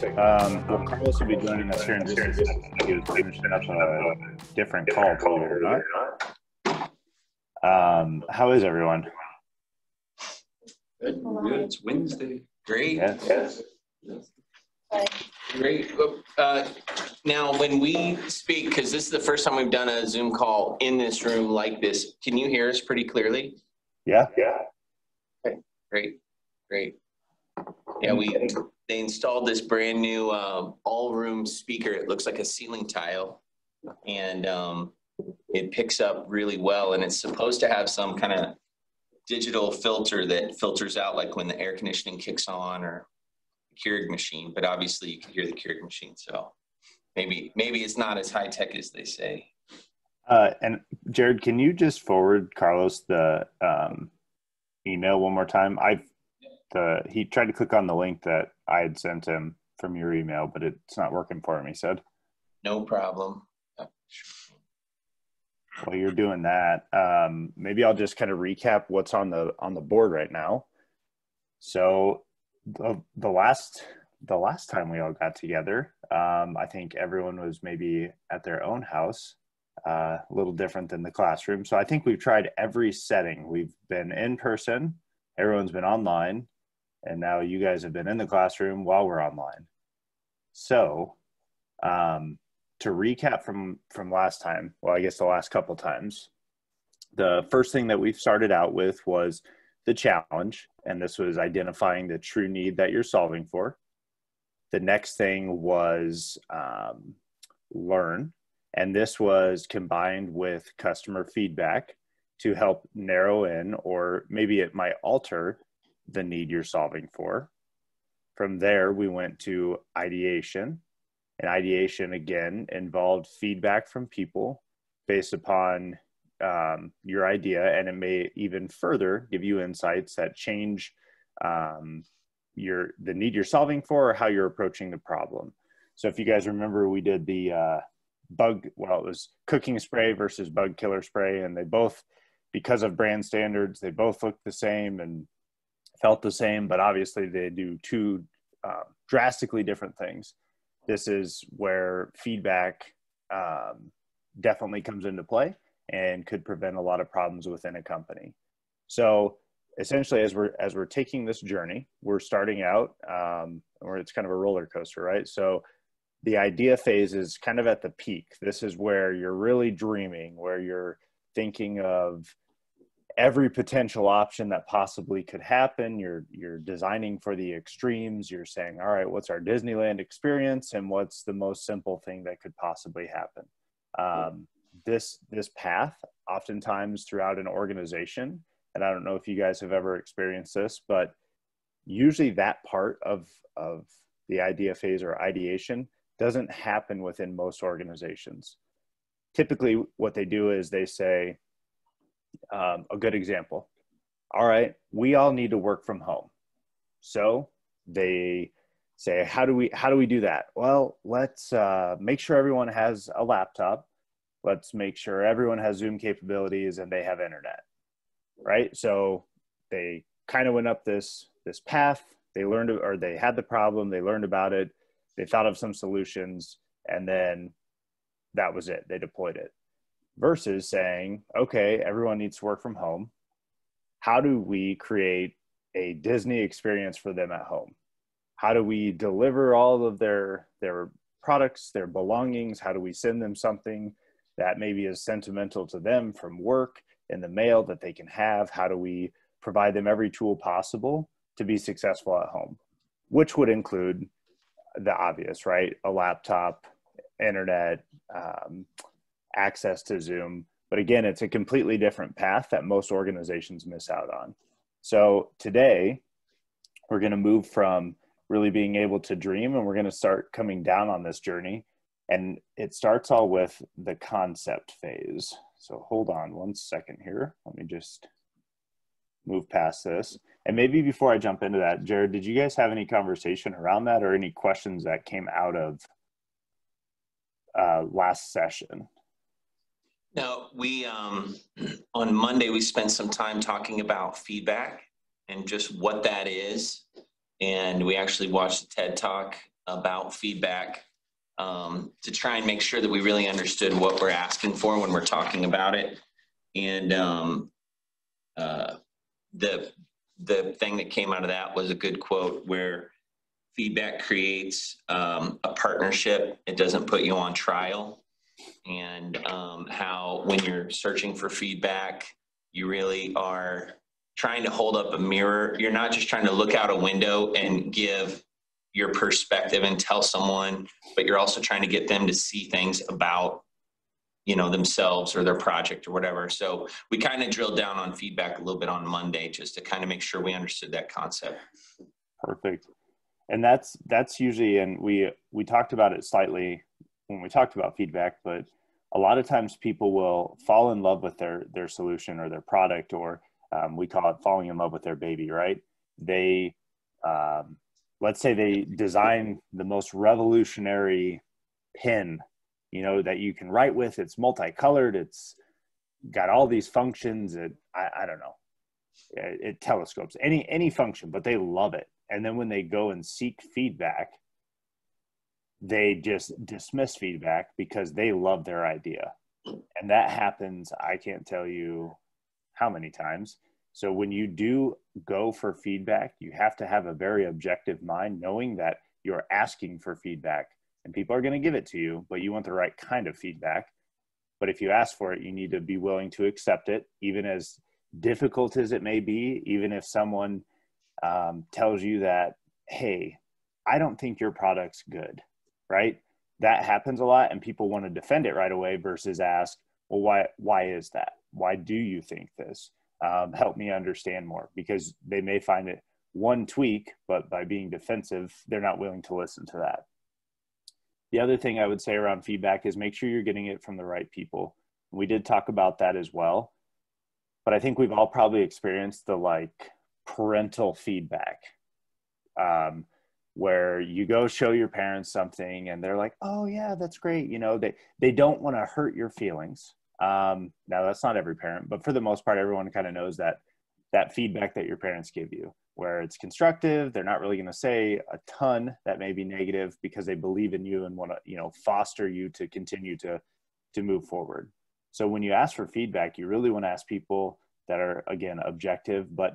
Perfect. Um, well, Carlos will be joining us here in just a second. He was finishing up a different call, believe it or not. Um, how is everyone? Good. Good. It's Wednesday. Great. Yes. Great. Uh, now, when we speak, because this is the first time we've done a Zoom call in this room like this, can you hear us pretty clearly? Yeah. Yeah. Okay. Great. Great. Yeah, we they installed this brand new um, all room speaker. It looks like a ceiling tile, and um, it picks up really well. And it's supposed to have some kind of digital filter that filters out like when the air conditioning kicks on or the Keurig machine. But obviously, you can hear the Keurig machine, so maybe maybe it's not as high tech as they say. Uh, and Jared, can you just forward Carlos the um, email one more time? I the he tried to click on the link that I had sent him from your email, but it's not working for him. He said. No problem. While you're doing that, um, maybe I'll just kind of recap what's on the on the board right now. So the the last the last time we all got together, um, I think everyone was maybe at their own house, uh, a little different than the classroom. So I think we've tried every setting. We've been in person, everyone's been online, and now you guys have been in the classroom while we're online. So, um, to recap from from last time, well, I guess the last couple times, the first thing that we started out with was the challenge, and this was identifying the true need that you're solving for. The next thing was um, learn, and this was combined with customer feedback to help narrow in, or maybe it might alter the need you're solving for. From there, we went to ideation. And ideation, again, involved feedback from people based upon um, your idea. And it may even further give you insights that change um, your the need you're solving for or how you're approaching the problem. So if you guys remember, we did the uh, bug, well, it was cooking spray versus bug killer spray. And they both, because of brand standards, they both look the same and felt the same, but obviously they do two uh, drastically different things. This is where feedback um, definitely comes into play and could prevent a lot of problems within a company. So essentially, as we're as we're taking this journey, we're starting out, um, or it's kind of a roller coaster, right? So the idea phase is kind of at the peak. This is where you're really dreaming, where you're thinking of every potential option that possibly could happen. You're you're designing for the extremes. You're saying, all right, what's our Disneyland experience, and what's the most simple thing that could possibly happen. Um, this this path, oftentimes throughout an organization, and I don't know if you guys have ever experienced this, but usually that part of of the idea phase or ideation doesn't happen within most organizations. Typically, what they do is they say, um, a good example. All right, we all need to work from home. So they say, how do we how do we do that? Well, let's uh, make sure everyone has a laptop. Let's make sure everyone has Zoom capabilities and they have internet. Right. So they kind of went up this this path. They learned or they had the problem. They learned about it. They thought of some solutions, and then that was it. They deployed it versus saying, okay, everyone needs to work from home. How do we create a Disney experience for them at home? How do we deliver all of their their products, their belongings? How do we send them something that maybe is sentimental to them from work in the mail that they can have? How do we provide them every tool possible to be successful at home? Which would include the obvious, right? A laptop, internet, um, access to Zoom. But again, it's a completely different path that most organizations miss out on. So today, we're going to move from really being able to dream and we're going to start coming down on this journey. And it starts all with the concept phase. So hold on one second here. Let me just move past this. And maybe before I jump into that, Jared, did you guys have any conversation around that or any questions that came out of uh, last session? No, we um, on Monday we spent some time talking about feedback and just what that is. and we actually watched a TED talk about feedback um, to try and make sure that we really understood what we're asking for when we're talking about it. And um, uh, the the thing that came out of that was a good quote where feedback creates um, a partnership. It doesn't put you on trial. And um, how when you're searching for feedback, you really are trying to hold up a mirror. You're not just trying to look out a window and give your perspective and tell someone, but you're also trying to get them to see things about you know themselves or their project or whatever. So we kind of drilled down on feedback a little bit on monday just to kind of make sure we understood that concept. Perfect. And that's that's usually and we we talked about it slightly when we talked about feedback but a lot of times people will fall in love with their their solution or their product or um, we call it falling in love with their baby, right? They, um, let's say they design the most revolutionary pen, you know, that you can write with. It's multicolored. It's got all these functions. It, I, I don't know. It, it telescopes any any function, but they love it. And then when they go and seek feedback, they just dismiss feedback because they love their idea. And that happens, I can't tell you how many times. So when you do go for feedback, you have to have a very objective mind, knowing that you're asking for feedback and people are going to give it to you, but you want the right kind of feedback. But if you ask for it, you need to be willing to accept it, even as difficult as it may be, even if someone um, tells you that, hey, I don't think your product's good, right? That happens a lot, and people want to defend it right away versus ask, well, why, why is that? why do you think this um, help me understand more because they may find it one tweak but by being defensive they're not willing to listen to that the other thing i would say around feedback is make sure you're getting it from the right people we did talk about that as well but i think we've all probably experienced the like parental feedback um, where you go show your parents something and they're like oh yeah that's great you know they they don't want to hurt your feelings um, now that's not every parent, but for the most part, everyone kind of knows that that feedback that your parents give you, where it's constructive, they're not really going to say a ton that may be negative because they believe in you and want to, you know, foster you to continue to to move forward. So when you ask for feedback, you really want to ask people that are again objective, but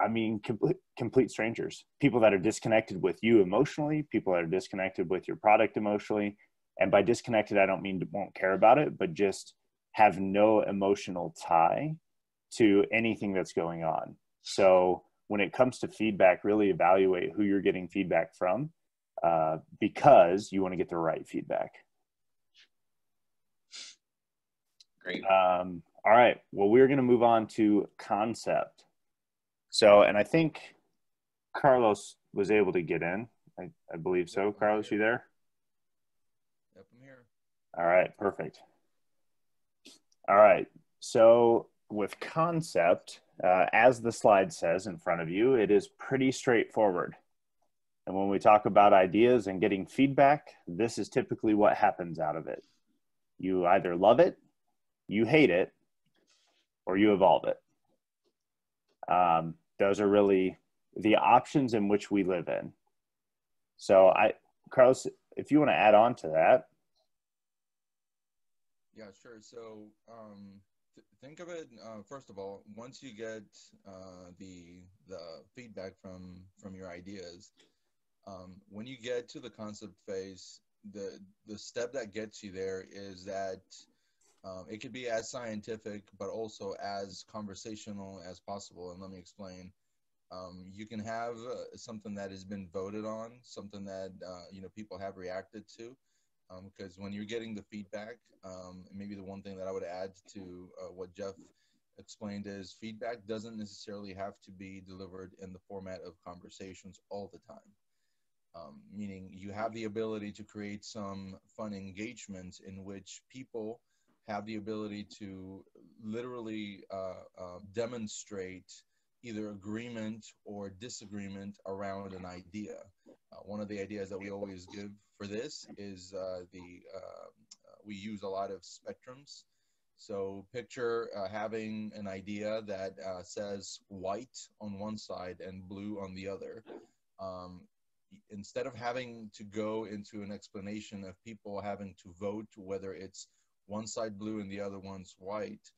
I mean complete, complete strangers, people that are disconnected with you emotionally, people that are disconnected with your product emotionally, and by disconnected, I don't mean won't care about it, but just have no emotional tie to anything that's going on. So when it comes to feedback, really evaluate who you're getting feedback from uh, because you want to get the right feedback. Great. Um, all right. Well, we're going to move on to concept. So, and I think Carlos was able to get in. I, I believe so. Carlos, you there? Yep, I'm here. All right. Perfect. All right. So with concept, uh, as the slide says in front of you, it is pretty straightforward. And when we talk about ideas and getting feedback, this is typically what happens out of it. You either love it, you hate it, or you evolve it. Um, those are really the options in which we live in. So, I, Carlos, if you want to add on to that. Yeah, sure. So um, th- think of it uh, first of all. Once you get uh, the the feedback from from your ideas, um, when you get to the concept phase, the the step that gets you there is that um, it could be as scientific, but also as conversational as possible. And let me explain. Um, you can have uh, something that has been voted on, something that uh, you know people have reacted to, because um, when you're getting the feedback, um, maybe the one thing that I would add to uh, what Jeff explained is feedback doesn't necessarily have to be delivered in the format of conversations all the time. Um, meaning you have the ability to create some fun engagements in which people have the ability to literally uh, uh, demonstrate either agreement or disagreement around an idea. Uh, one of the ideas that we always give for this is uh, the uh, we use a lot of spectrums. So picture uh, having an idea that says white on one side and blue on the other. um, instead of having to go into an explanation of people having to vote whether it's one side blue and the other one's white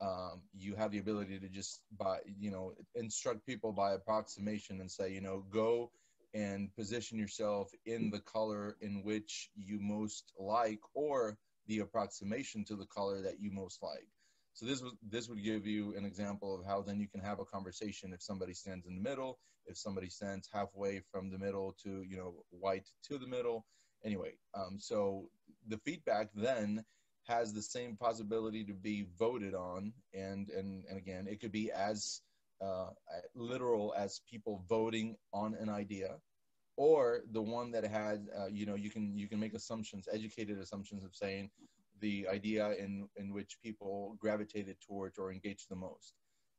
um, you have the ability to just by you know instruct people by approximation and say you know go and position yourself in the color in which you most like or the approximation to the color that you most like. So this was this would give you an example of how then you can have a conversation if somebody stands in the middle if somebody stands halfway from the middle to you know white to the middle. Anyway um, so the feedback then has the same possibility to be voted on. And and, and again it could be as uh, literal as people voting on an idea or the one that had uh, you know you can you can make assumptions educated assumptions of saying the idea in in which people gravitated towards or engaged the most.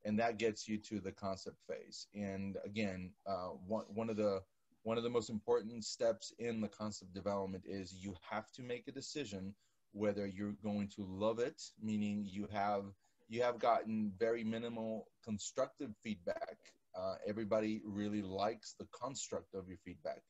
And that gets you to the concept phase. And again uh, one, one of the one of the most important steps in the concept development is you have to make a decision whether you're going to love it, meaning you have you have gotten very minimal constructive feedback. Uh, everybody really likes the construct of your feedback.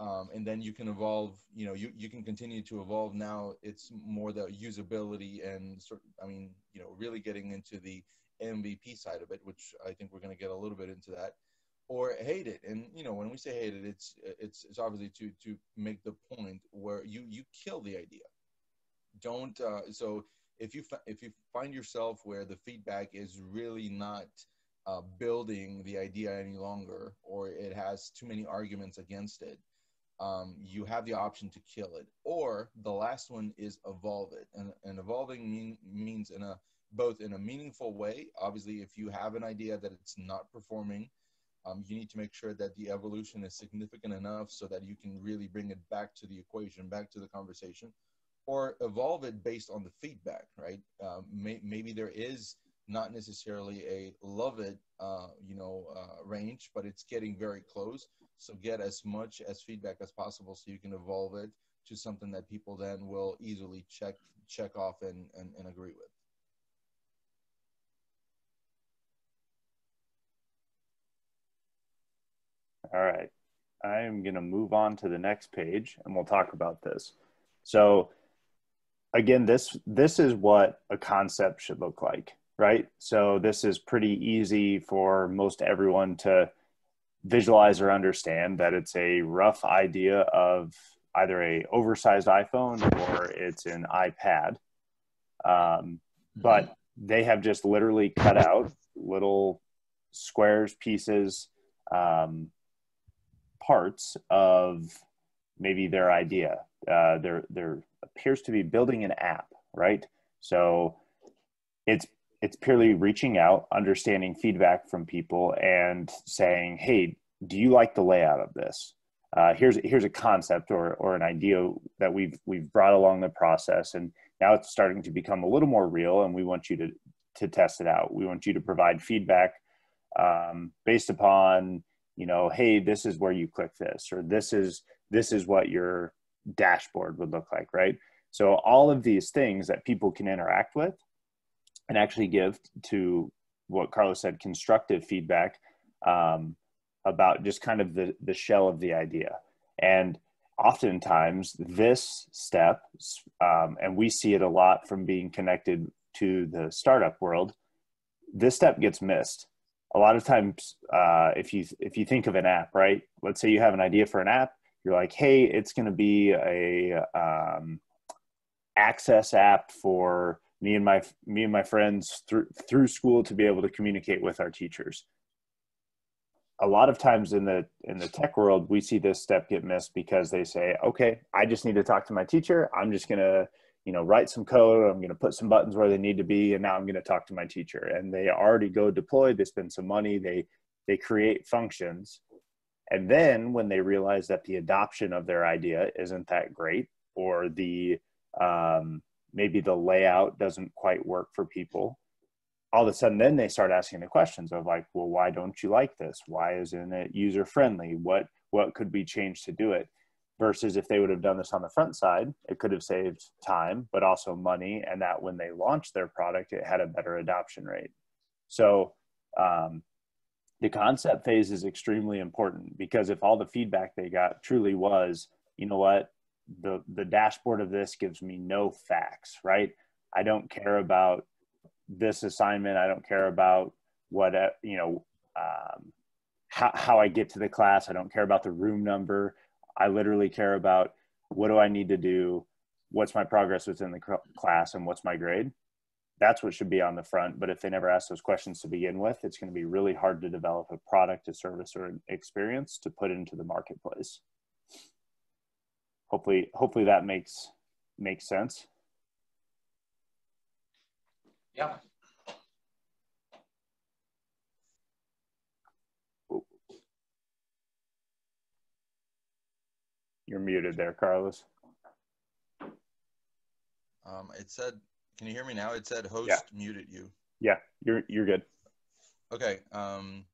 Um, and then you can evolve, you know, you, you can continue to evolve. Now it's more the usability and sort I mean, you know, really getting into the MVP side of it, which I think we're going to get a little bit into that or hate it. And, you know, when we say hate it, it's, it's, it's obviously to, to make the point where you, you kill the idea don't uh, so if you if you find yourself where the feedback is really not uh, building the idea any longer or it has too many arguments against it um, you have the option to kill it. Or the last one is evolve it. And, and evolving mean, means in a both in a meaningful way. Obviously if you have an idea that it's not performing um, you need to make sure that the evolution is significant enough so that you can really bring it back to the equation back to the conversation or evolve it based on the feedback, right? Uh, may, maybe there is not necessarily a love it, uh, you know, uh, range, but it's getting very close. So get as much as feedback as possible so you can evolve it to something that people then will easily check check off and, and, and agree with. All right. I am going to move on to the next page and we'll talk about this. So again this this is what a concept should look like right? So this is pretty easy for most everyone to visualize or understand that it's a rough idea of either a oversized iphone or it's an ipad. Um, but they have just literally cut out little squares pieces um, parts of maybe their idea uh, they're they're appears to be building an app, right? So it's it's purely reaching out, understanding feedback from people, and saying, "Hey, do you like the layout of this? Uh, here's here's a concept or or an idea that we've we've brought along the process, and now it's starting to become a little more real, and we want you to to test it out. We want you to provide feedback um, based upon you know, hey, this is where you click this, or this is this is what your dashboard would look like, right? So all of these things that people can interact with and actually give to what Carlos said, constructive feedback um, about just kind of the, the shell of the idea. And oftentimes this step, um, and we see it a lot from being connected to the startup world, this step gets missed. A lot of times, uh, if you if you think of an app, right? Let's say you have an idea for an app, you're like, hey, it's going to be a um, access app for me and my me and my friends through through school to be able to communicate with our teachers. A lot of times in the in the tech world, we see this step get missed because they say, okay, I just need to talk to my teacher. I'm just going to you know write some code. I'm going to put some buttons where they need to be and now i'm going to talk to my teacher. And they already go deploy. They spend some money. They they create functions and then when they realize that the adoption of their idea isn't that great, or the um, maybe the layout doesn't quite work for people, all of a sudden then they start asking the questions of like, well, why don't you like this? Why isn't it user friendly? What what could be changed to do it? Versus if they would have done this on the front side, it could have saved time, but also money, and that when they launched their product, it had a better adoption rate. So um, the concept phase is extremely important because if all the feedback they got truly was, you know what, the the dashboard of this gives me no facts, right? I don't care about this assignment. I don't care about what uh, you know um, how, how I get to the class. I don't care about the room number. I literally care about what do I need to do, what's my progress within the class, and what's my grade. That's what should be on the front. But if they never ask those questions to begin with, it's going to be really hard to develop a product, a service, or an experience to put into the marketplace. Hopefully, hopefully that makes makes sense. Yeah. You're muted there, Carlos. Um, it said, can you hear me now? It said host yeah. muted you. Yeah, you're you're good. Okay. Um,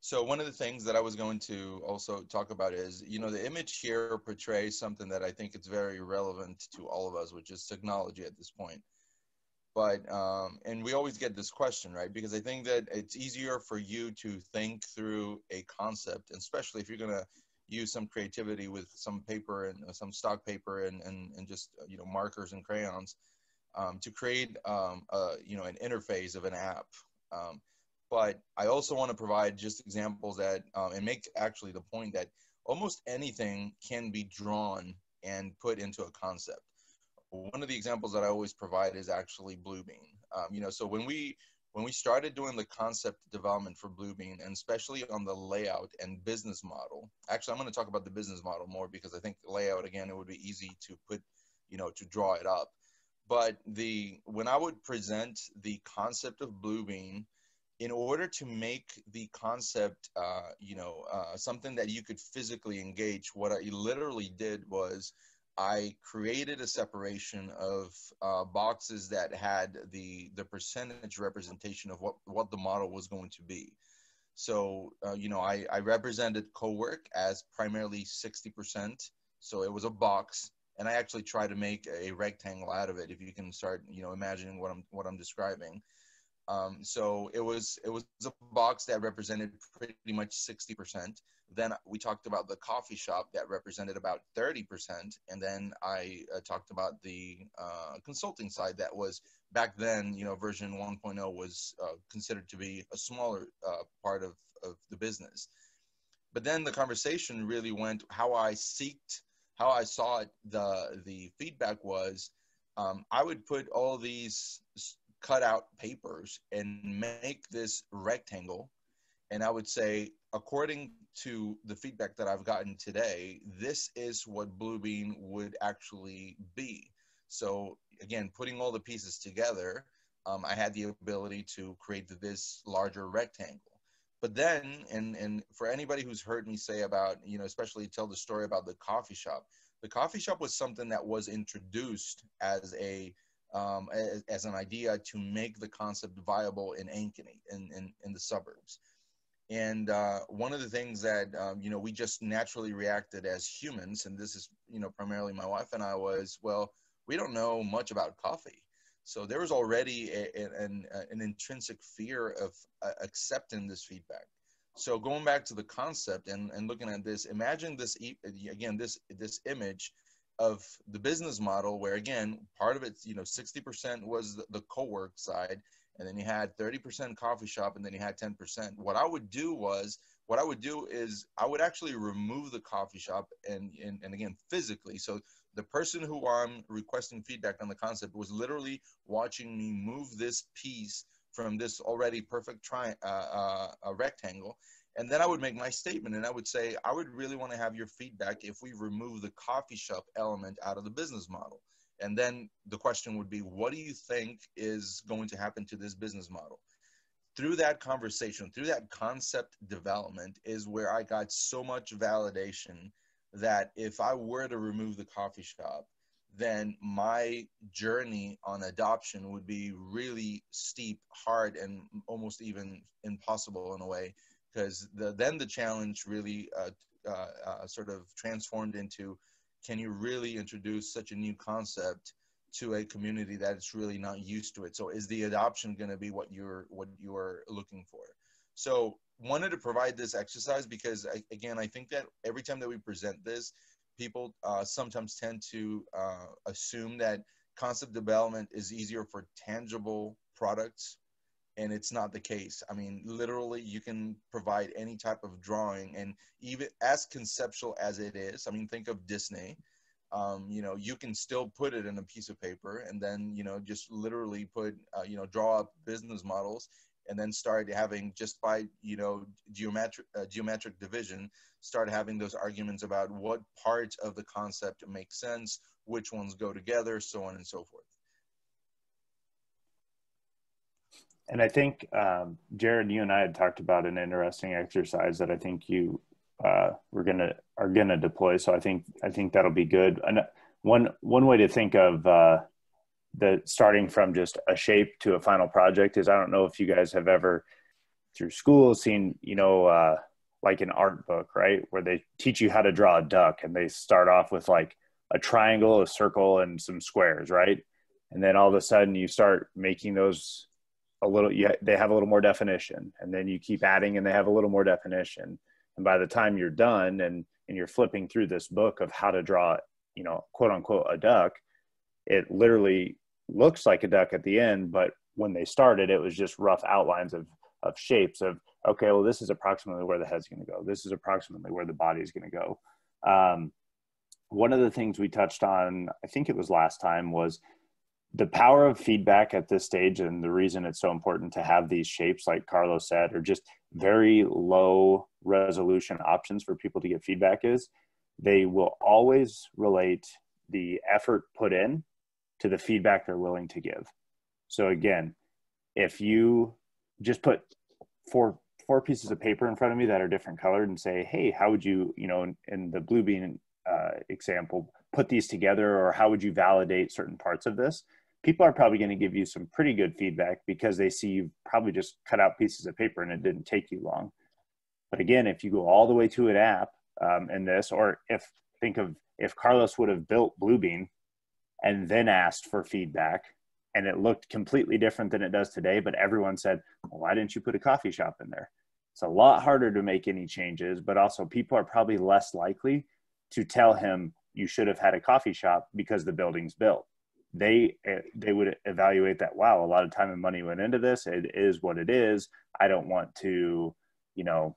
so one of the things that I was going to also talk about is, you know, the image here portrays something that I think it's very relevant to all of us, which is technology at this point. But um, and we always get this question, right? Because I think that it's easier for you to think through a concept, especially if you're gonna use some creativity with some paper and uh, some stock paper and, and, and just you know markers and crayons um, to create um, a, you know an interface of an app. Um, but i also want to provide just examples that um, and make actually the point that almost anything can be drawn and put into a concept. One of the examples that i always provide is actually bluebeam. Um, you know so when we when we started doing the concept development for Bluebeam, and especially on the layout and business model, actually, I'm going to talk about the business model more because I think layout, again, it would be easy to put, you know, to draw it up. But the when I would present the concept of Bluebeam, in order to make the concept, uh, you know, uh, something that you could physically engage, what I literally did was I created a separation of uh, boxes that had the the percentage representation of what what the model was going to be. So uh, you know, I, I represented co-work as primarily 60%. So it was a box, and I actually tried to make a rectangle out of it. If you can start, you know, imagining what I'm what I'm describing. Um, so it was it was a box that represented pretty much 60%. Then we talked about the coffee shop that represented about 30%. And then I uh, talked about the uh, consulting side that was back then, you know, version 1.0 was uh, considered to be a smaller uh, part of, of the business. But then the conversation really went how I seeked, how I saw it, the, the feedback was um, I would put all these cut out papers and make this rectangle. And I would say, according to the feedback that I've gotten today, this is what Bluebeam would actually be. So again, putting all the pieces together, um, I had the ability to create this larger rectangle. But then, and and for anybody who's heard me say about, you know, especially tell the story about the coffee shop, the coffee shop was something that was introduced as a um, as, as, an idea to make the concept viable in Ankeny, in, in, in the suburbs. And uh, one of the things that, um, you know, we just naturally reacted as humans, and this is, you know, primarily my wife and I was, well, we don't know much about coffee. So there was already a, a, an, an intrinsic fear of uh, accepting this feedback. So going back to the concept and, and looking at this, imagine this, again, this, this image of the business model where again part of it you know 60% was the, the co-work side and then you had 30% coffee shop and then you had 10% what i would do was what i would do is i would actually remove the coffee shop and and, and again physically so the person who i'm requesting feedback on the concept was literally watching me move this piece from this already perfect tri- uh, uh, rectangle and then I would make my statement and I would say, I would really want to have your feedback if we remove the coffee shop element out of the business model. And then the question would be, what do you think is going to happen to this business model? Through that conversation, through that concept development, is where I got so much validation that if I were to remove the coffee shop, then my journey on adoption would be really steep, hard, and almost even impossible in a way because the, then the challenge really uh, uh, uh, sort of transformed into can you really introduce such a new concept to a community that is really not used to it? So is the adoption going to be what you're what you're looking for? So wanted to provide this exercise because I, again, I think that every time that we present this, people uh, sometimes tend to uh, assume that concept development is easier for tangible products and it's not the case. I mean literally you can provide any type of drawing and even as conceptual as it is i mean think of disney. Um, you know you can still put it in a piece of paper and then you know just literally put uh, you know draw up business models and then start having just by you know geometric uh, geometric division start having those arguments about what parts of the concept make sense which ones go together so on and so forth and i think um, jared you and i had talked about an interesting exercise that i think you uh, we're gonna are gonna deploy. So I think I think that'll be good. And one one way to think of uh, the starting from just a shape to a final project is I don't know if you guys have ever through school seen you know uh, like an art book right where they teach you how to draw a duck and they start off with like a triangle, a circle, and some squares, right? And then all of a sudden you start making those a little. Yeah, they have a little more definition, and then you keep adding, and they have a little more definition and by the time you're done and and you're flipping through this book of how to draw you know quote unquote a duck it literally looks like a duck at the end but when they started it was just rough outlines of of shapes of okay well this is approximately where the head's going to go. This is approximately where the body is going to go. Um, one of the things we touched on i think it was last time was the power of feedback at this stage and the reason it's so important to have these shapes like carlos said or just very low resolution options for people to get feedback is they will always relate the effort put in to the feedback they're willing to give. So again, if you just put four four pieces of paper in front of me that are different colored and say, "Hey, how would you, you know, in, in the Bluebeam uh, example, put these together, or how would you validate certain parts of this?" People are probably going to give you some pretty good feedback because they see you probably just cut out pieces of paper and it didn't take you long. But again, if you go all the way to an app um, in this, or if think of if Carlos would have built Bluebeam and then asked for feedback and it looked completely different than it does today, but everyone said, well, why didn't you put a coffee shop in there? It's a lot harder to make any changes, but also people are probably less likely to tell him you should have had a coffee shop because the building's built. They eh, they would evaluate that. Wow, a lot of time and money went into this. It is what it is. I don't want to, you know,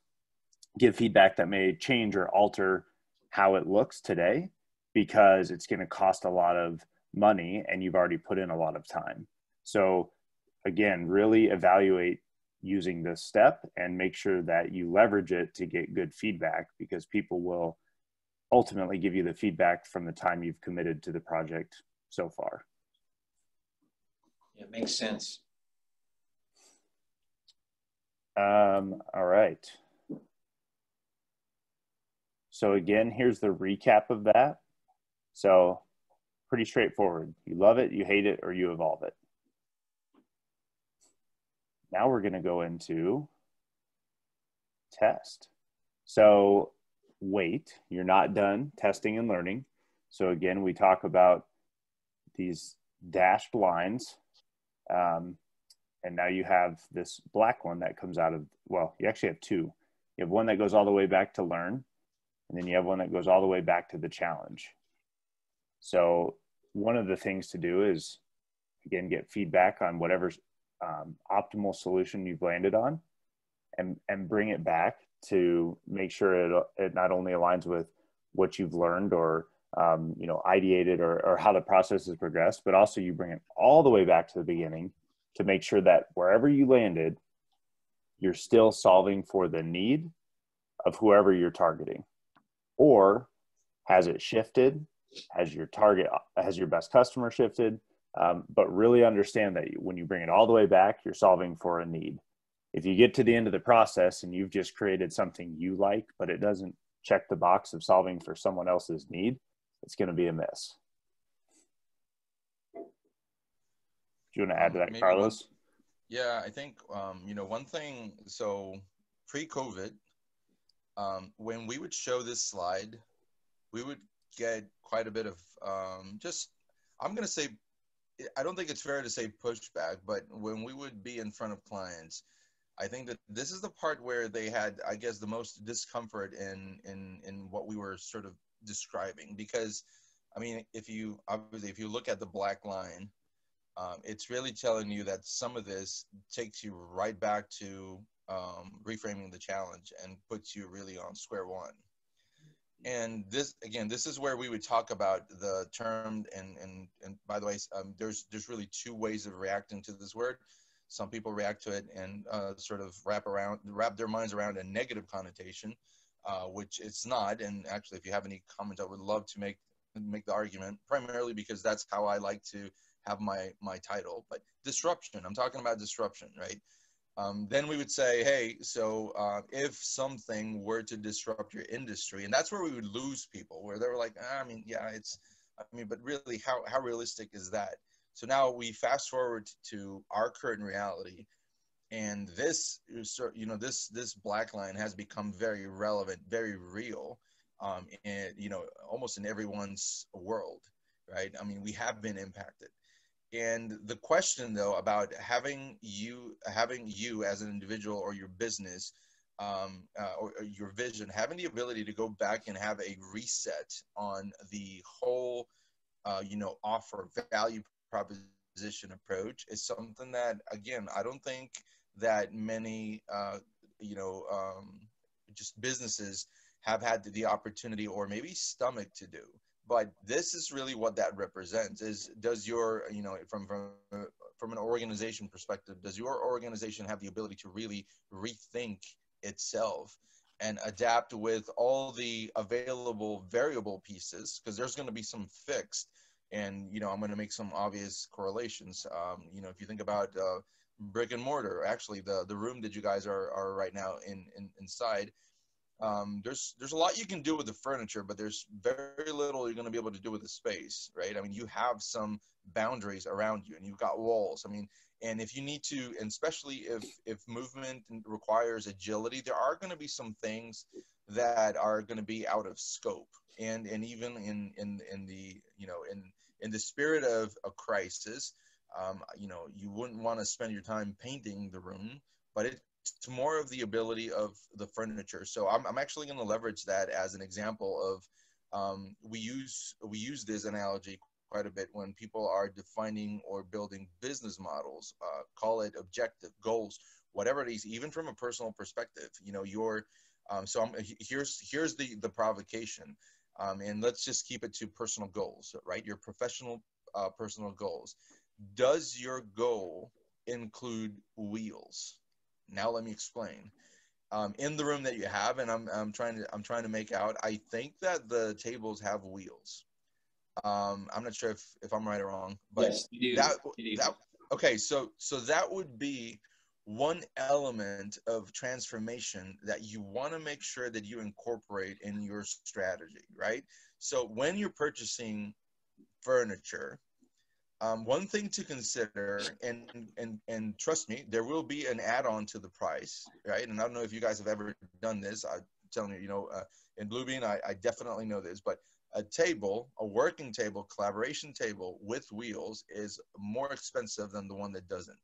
give feedback that may change or alter how it looks today because it's going to cost a lot of money and you've already put in a lot of time. So again, really evaluate using this step and make sure that you leverage it to get good feedback because people will ultimately give you the feedback from the time you've committed to the project so far. It makes sense. Um, all right. So again, here's the recap of that. So pretty straightforward. You love it, you hate it, or you evolve it. Now we're going to go into test. So wait, you're not done testing and learning. So again, we talk about these dashed lines. Um, and now you have this black one that comes out of, well, you actually have two. You have one that goes all the way back to learn, and then you have one that goes all the way back to the challenge. So one of the things to do is again get feedback on whatever um, optimal solution you've landed on, and and bring it back to make sure it it not only aligns with what you've learned or um, you know ideated or, or how the process has progressed, but also you bring it all the way back to the beginning to make sure that wherever you landed, you're still solving for the need of whoever you're targeting. Or has it shifted has your target has your best customer shifted. Um, but really understand that when you bring it all the way back you're solving for a need. If you get to the end of the process and you've just created something you like but it doesn't check the box of solving for someone else's need it's going to be a miss. Do you want to add to that Maybe carlos? One- yeah i think um, you know one thing so pre-covid um, when we would show this slide, we would get quite a bit of um, just, I'm going to say, I don't think it's fair to say pushback, but when we would be in front of clients, I think that this is the part where they had, I guess, the most discomfort in in in what we were sort of describing. Because, I mean, if you obviously if you look at the black line, um, it's really telling you that some of this takes you right back to um, reframing the challenge and puts you really on square one. And this again, this is where we would talk about the term. And and and by the way, um, there's there's really two ways of reacting to this word some people react to it and uh, sort of wrap around, wrap their minds around a negative connotation, uh, which it's not. And actually, if you have any comments, I would love to make make the argument. Primarily because that's how I like to have my my title. But disruption, I'm talking about disruption, right? Um, then we would say, hey, so uh, if something were to disrupt your industry, and that's where we would lose people, where they were like, ah, I mean, yeah, it's, I mean, but really, how how realistic is that? So now we fast forward to our current reality, and this is, you know, this this black line has become very relevant, very real, um, and you know, almost in everyone's world, right? I mean, we have been impacted. And the question though about having you having you as an individual or your business um, uh, or, or, your vision, having the ability to go back and have a reset on the whole, uh, you know, offer value proposition approach is something that again i don't think that many uh, you know um, just businesses have had the opportunity or maybe stomach to do but this is really what that represents is does your you know from from from an organization perspective does your organization have the ability to really rethink itself and adapt with all the available variable pieces? Because there's going to be some fixed and you know i'm going to make some obvious correlations. Um, you know if you think about uh, brick and mortar actually the the room that you guys are are right now in, in inside um, there's there's a lot you can do with the furniture but there's very little you're going to be able to do with the space right? I mean you have some boundaries around you and you've got walls. I mean and if you need to and especially if if movement requires agility there are going to be some things that are going to be out of scope. And and even in in in the you know in in the spirit of a crisis, um, you know, you wouldn't want to spend your time painting the room, but it's more of the ability of the furniture. So I'm, I'm actually going to leverage that as an example of um, we use we use this analogy quite a bit when people are defining or building business models. Uh, call it objective goals, whatever it is, even from a personal perspective. You know, your um, so I'm, here's here's the the provocation. Um, and let's just keep it to personal goals, right? Your professional uh, personal goals. Does your goal include wheels? Now let me explain. Um, in the room that you have, and I'm, I'm trying to I'm trying to make out. I think that the tables have wheels. Um, I'm not sure if, if I'm right or wrong, but yes, you do. that that okay. So so that would be one element of transformation that you want to make sure that you incorporate in your strategy, right? So when you're purchasing furniture, um, one thing to consider, and and and trust me, there will be an add-on to the price, right? And I don't know if you guys have ever done this. I'm telling you, you know, uh, in Bluebeam, I, I definitely know this, but a table, a working table, collaboration table with wheels is more expensive than the one that doesn't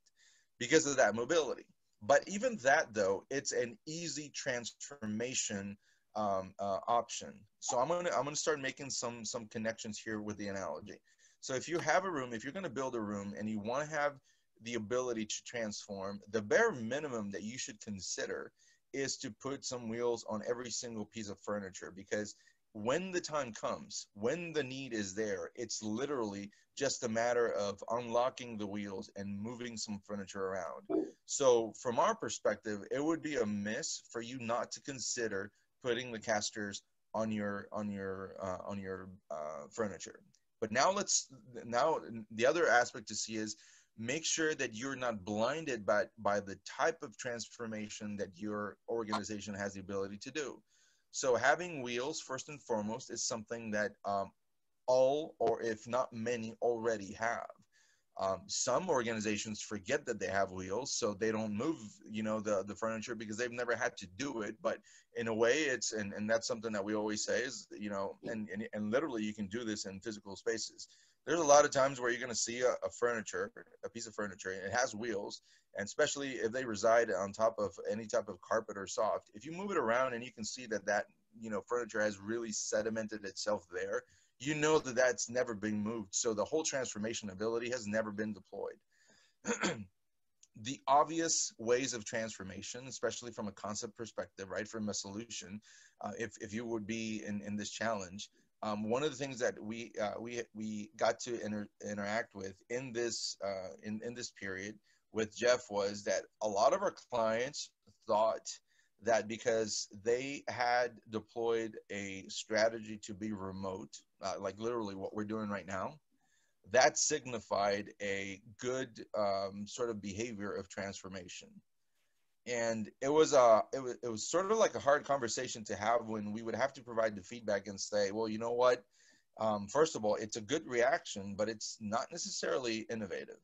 because of that mobility. But even that, though, it's an easy transformation um, uh, option. So I'm gonna I'm gonna start making some some connections here with the analogy. So if you have a room, if you're gonna build a room and you want to have the ability to transform, the bare minimum that you should consider is to put some wheels on every single piece of furniture because when the time comes, when the need is there, it's literally just a matter of unlocking the wheels and moving some furniture around. So, from our perspective, it would be a miss for you not to consider putting the casters on your on your uh, on your uh, furniture. But now let's now the other aspect to see is make sure that you're not blinded by by the type of transformation that your organization has the ability to do. So having wheels first and foremost is something that um, all or if not many already have. Um, some organizations forget that they have wheels, so they don't move, you know, the the furniture because they've never had to do it. But in a way, it's and and that's something that we always say is, you know, and and, and literally you can do this in physical spaces. There's a lot of times where you're going to see a, a furniture, a piece of furniture, and it has wheels, and especially if they reside on top of any type of carpet or soft. If you move it around and you can see that that you know furniture has really sedimented itself there you know that that's never been moved. So the whole transformation ability has never been deployed. the obvious ways of transformation, especially from a concept perspective, right, from a solution, uh, if, if you would be in, in this challenge, um, one of the things that we uh, we we got to inter- interact with in this uh, in in this period with Jeff was that a lot of our clients thought that because they had deployed a strategy to be remote, uh, like literally what we're doing right now, that signified a good um, sort of behavior of transformation. And it was a it was, it was sort of like a hard conversation to have when we would have to provide the feedback and say, well, you know what? Um, first of all, it's a good reaction, but it's not necessarily innovative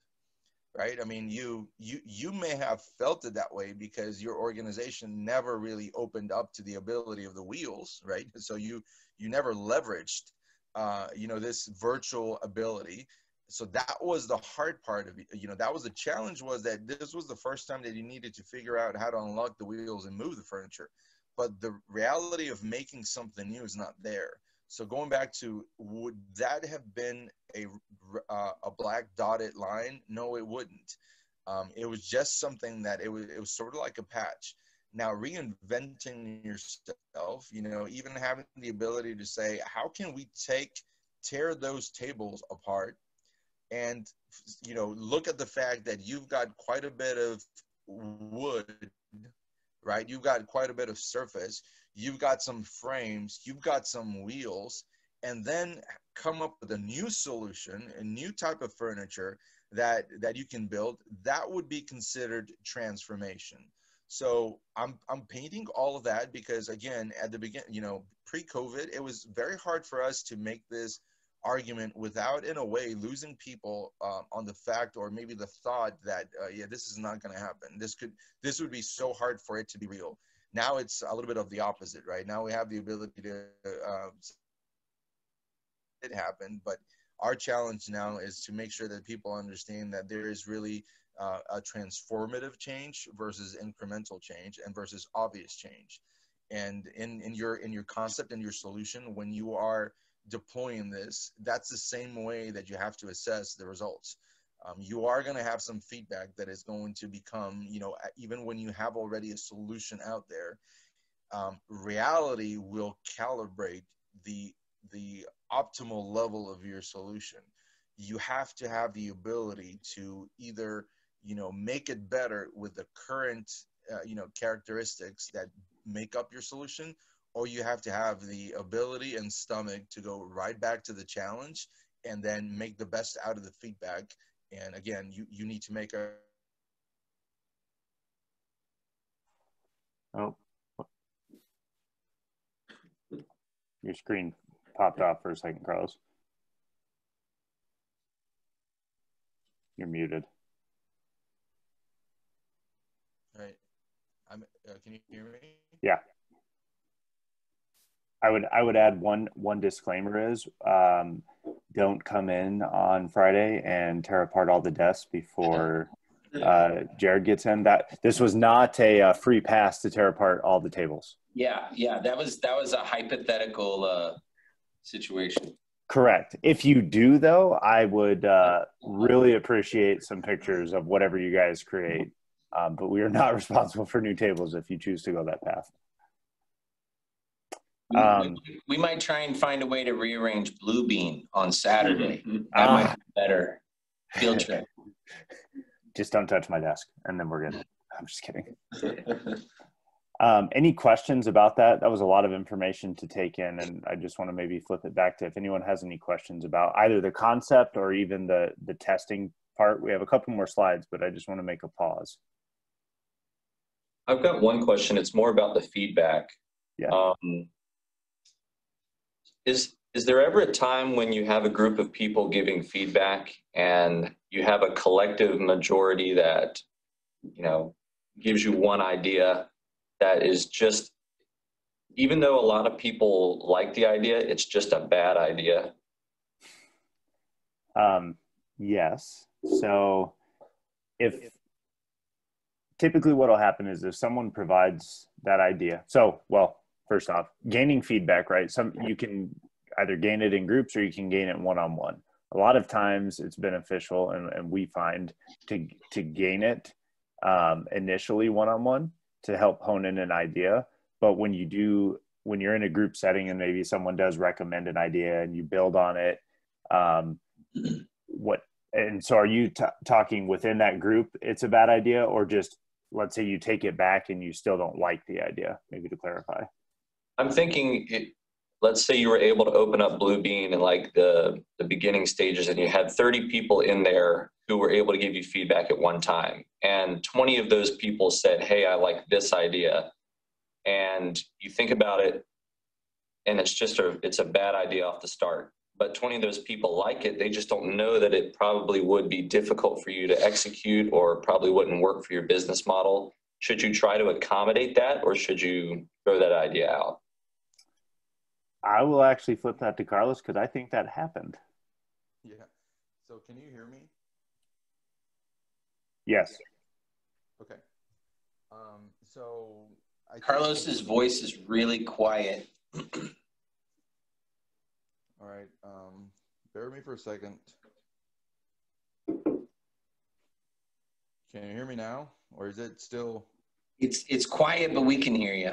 right i mean you you you may have felt it that way because your organization never really opened up to the ability of the wheels right so you you never leveraged uh, you know this virtual ability so that was the hard part of you know that was the challenge was that this was the first time that you needed to figure out how to unlock the wheels and move the furniture but the reality of making something new is not there so going back to would that have been a uh, a black dotted line? No, it wouldn't. Um, it was just something that it was it was sort of like a patch. Now reinventing yourself, you know, even having the ability to say, how can we take tear those tables apart and you know look at the fact that you've got quite a bit of wood right? You've got quite a bit of surface. You've got some frames, you've got some wheels, and then come up with a new solution, a new type of furniture that that you can build, that would be considered transformation. So I'm I'm painting all of that because again, at the beginning, you know, pre-COVID, it was very hard for us to make this argument without in a way losing people uh, on the fact or maybe the thought that uh, yeah this is not going to happen this could this would be so hard for it to be real now it's a little bit of the opposite, right? Now we have the ability to uh, it happened, but our challenge now is to make sure that people understand that there is really uh, a transformative change versus incremental change and versus obvious change. And in, in your in your concept and your solution, when you are deploying this, that's the same way that you have to assess the results um, you are going to have some feedback that is going to become, you know, even when you have already a solution out there, um, reality will calibrate the the optimal level of your solution. You have to have the ability to either, you know, make it better with the current, uh, you know, characteristics that make up your solution, or you have to have the ability and stomach to go right back to the challenge and then make the best out of the feedback and again, you, you need to make a. Oh. Your screen popped off for a second, Carlos. You're muted. All right. I'm, uh, can you hear me? Yeah. I would I would add one one disclaimer is um, don't come in on Friday and tear apart all the desks before uh, Jared gets in. That this was not a, a, free pass to tear apart all the tables. Yeah, yeah, that was that was a hypothetical uh, situation. Correct. If you do, though, I would uh, really appreciate some pictures of whatever you guys create. Um, but we are not responsible for new tables if you choose to go that path. Um, we, we, might try and find a way to rearrange Blue Bean on Saturday. Mm-hmm. That uh, might be better. Field trip. Just don't touch my desk, and then we're good. I'm just kidding. um, any questions about that? That was a lot of information to take in, and I just want to maybe flip it back to if anyone has any questions about either the concept or even the the testing part. We have a couple more slides, but I just want to make a pause. I've got one question. It's more about the feedback. Yeah. Um, is is there ever a time when you have a group of people giving feedback and you have a collective majority that, you know, gives you one idea that is just, even though a lot of people like the idea, it's just a bad idea. Um, yes. So if typically what will happen is if someone provides that idea, so well, first off, gaining feedback, right? Some you can either gain it in groups or you can gain it one on one. A lot of times it's beneficial, and, and we find to to gain it um, initially one on one to help hone in an idea. But when you do, when you're in a group setting and maybe someone does recommend an idea and you build on it, um, what and so are you t- talking within that group it's a bad idea or just let's say you take it back and you still don't like the idea maybe to clarify. I'm thinking it, let's say you were able to open up blue bean in like the the beginning stages and you had 30 people in there who were able to give you feedback at one time. And 20 of those people said hey i like this idea. And you think about it and it's just a it's a bad idea off the start but 20 of those people like it. They just don't know that it probably would be difficult for you to execute or probably wouldn't work for your business model. Should you try to accommodate that or should you throw that idea out? I will actually flip that to Carlos because I think that happened. Yeah. So can you hear me? Yes. Okay. Um, so I Carlos's voice is really quiet. All right. Um, bear with me for a second. Can you hear me now, or is it still? It's it's quiet, but we can hear you.